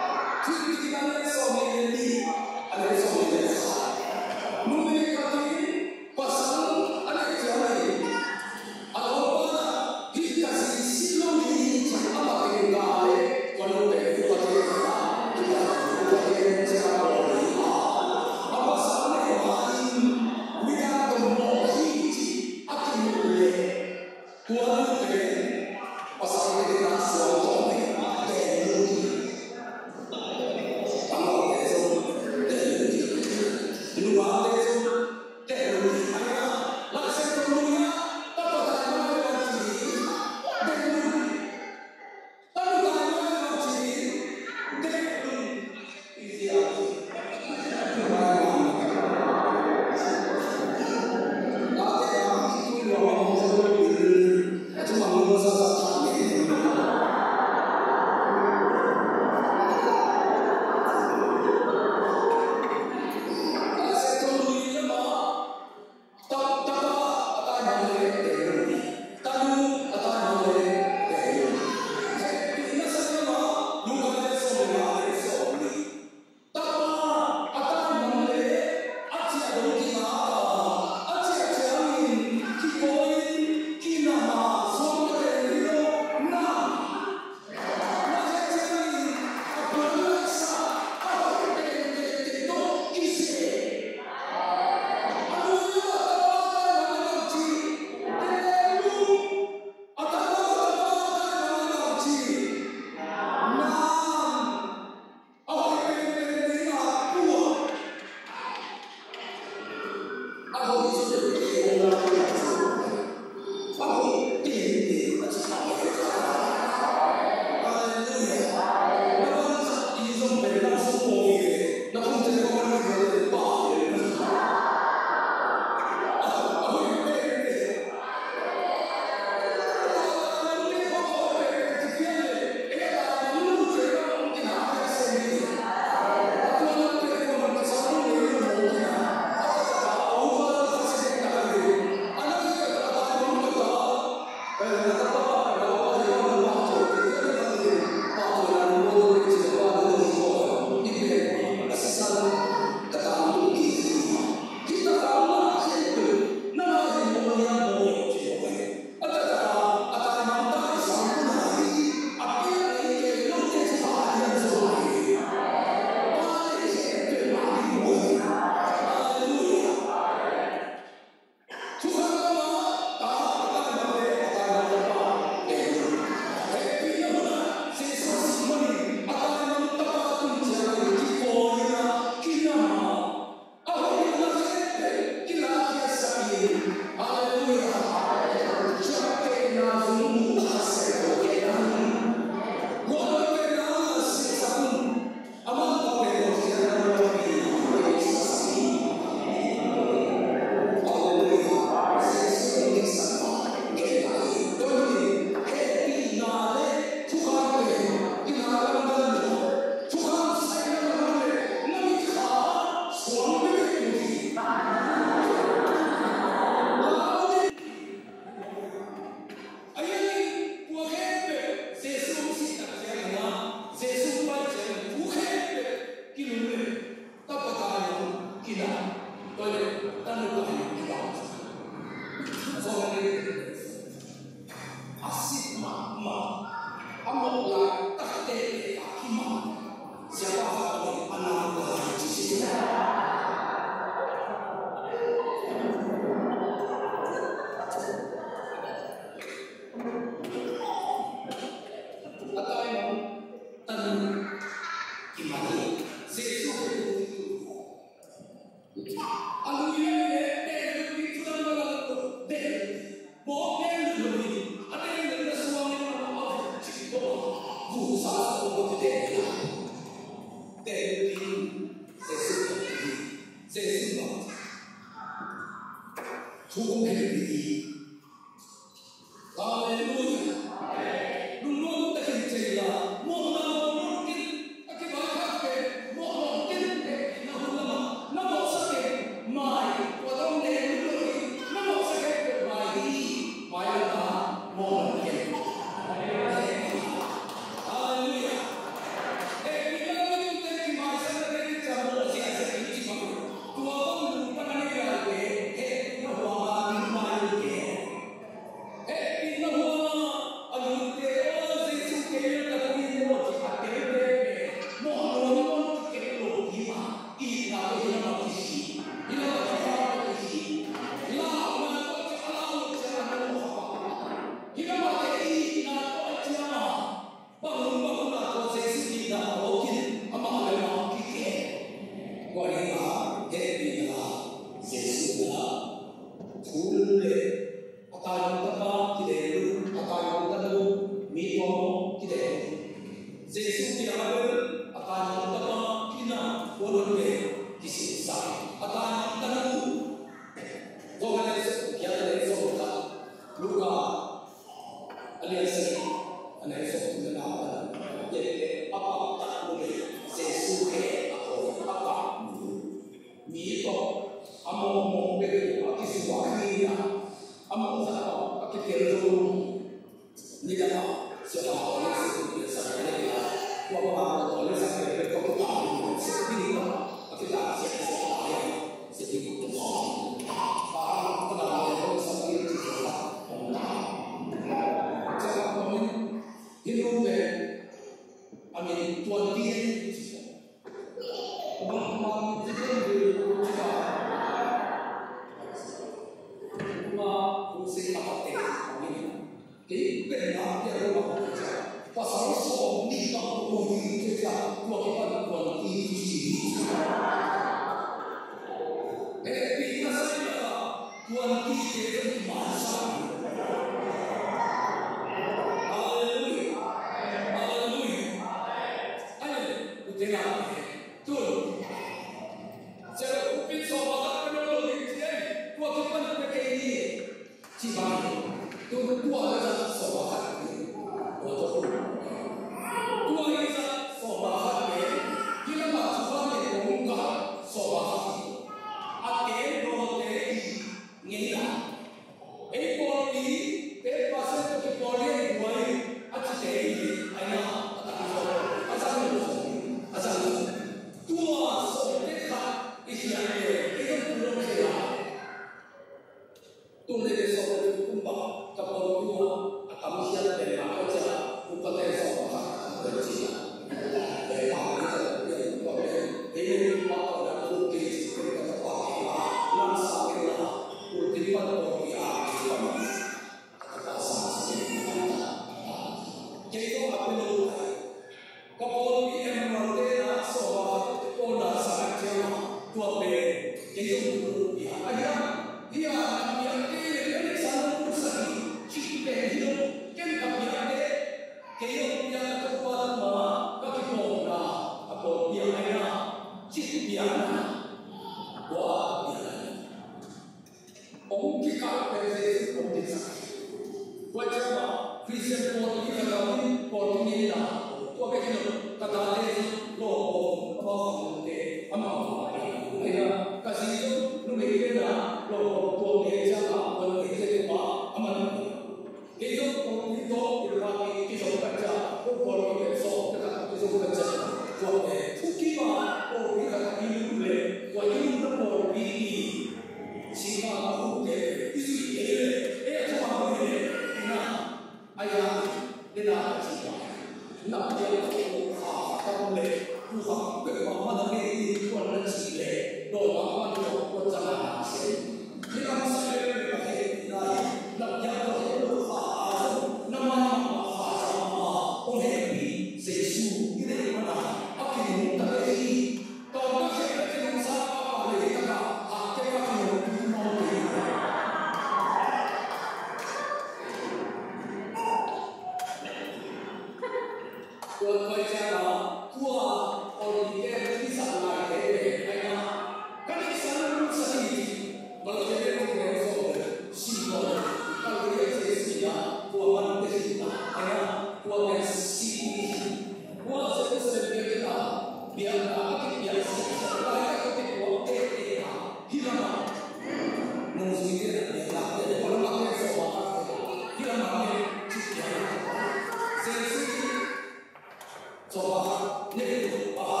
ป๋า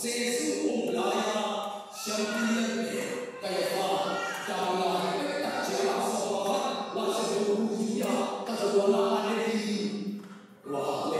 ซีซูโง่ไลชะลีไอ้เป๋กายความ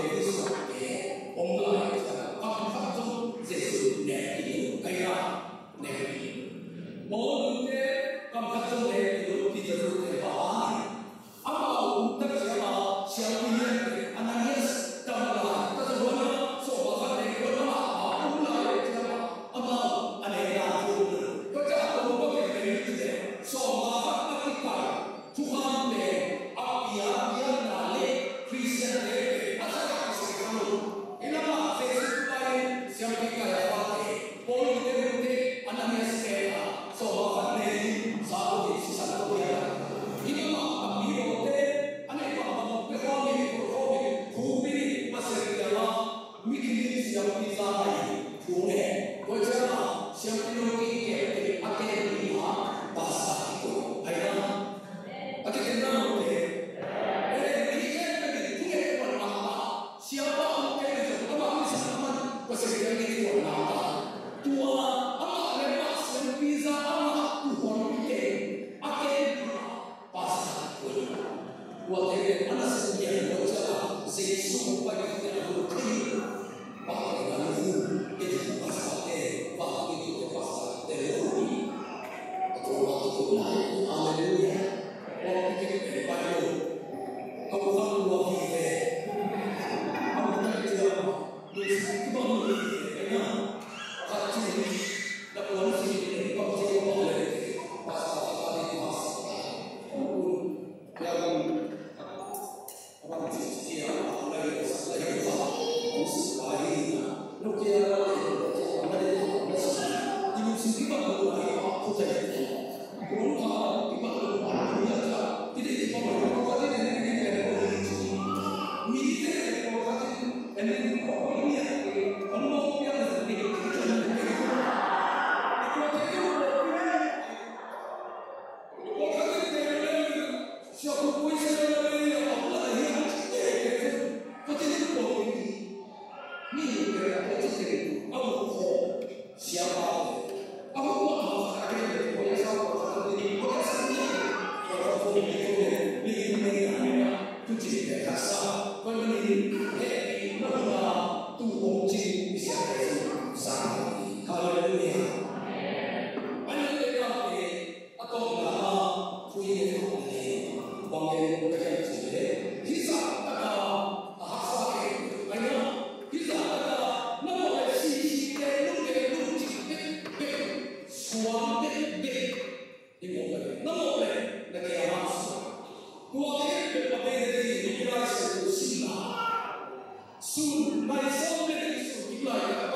sul, ma il sole Cristo di Guaia,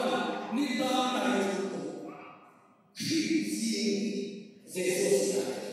ne dà la Cristo siedi, se sostiene.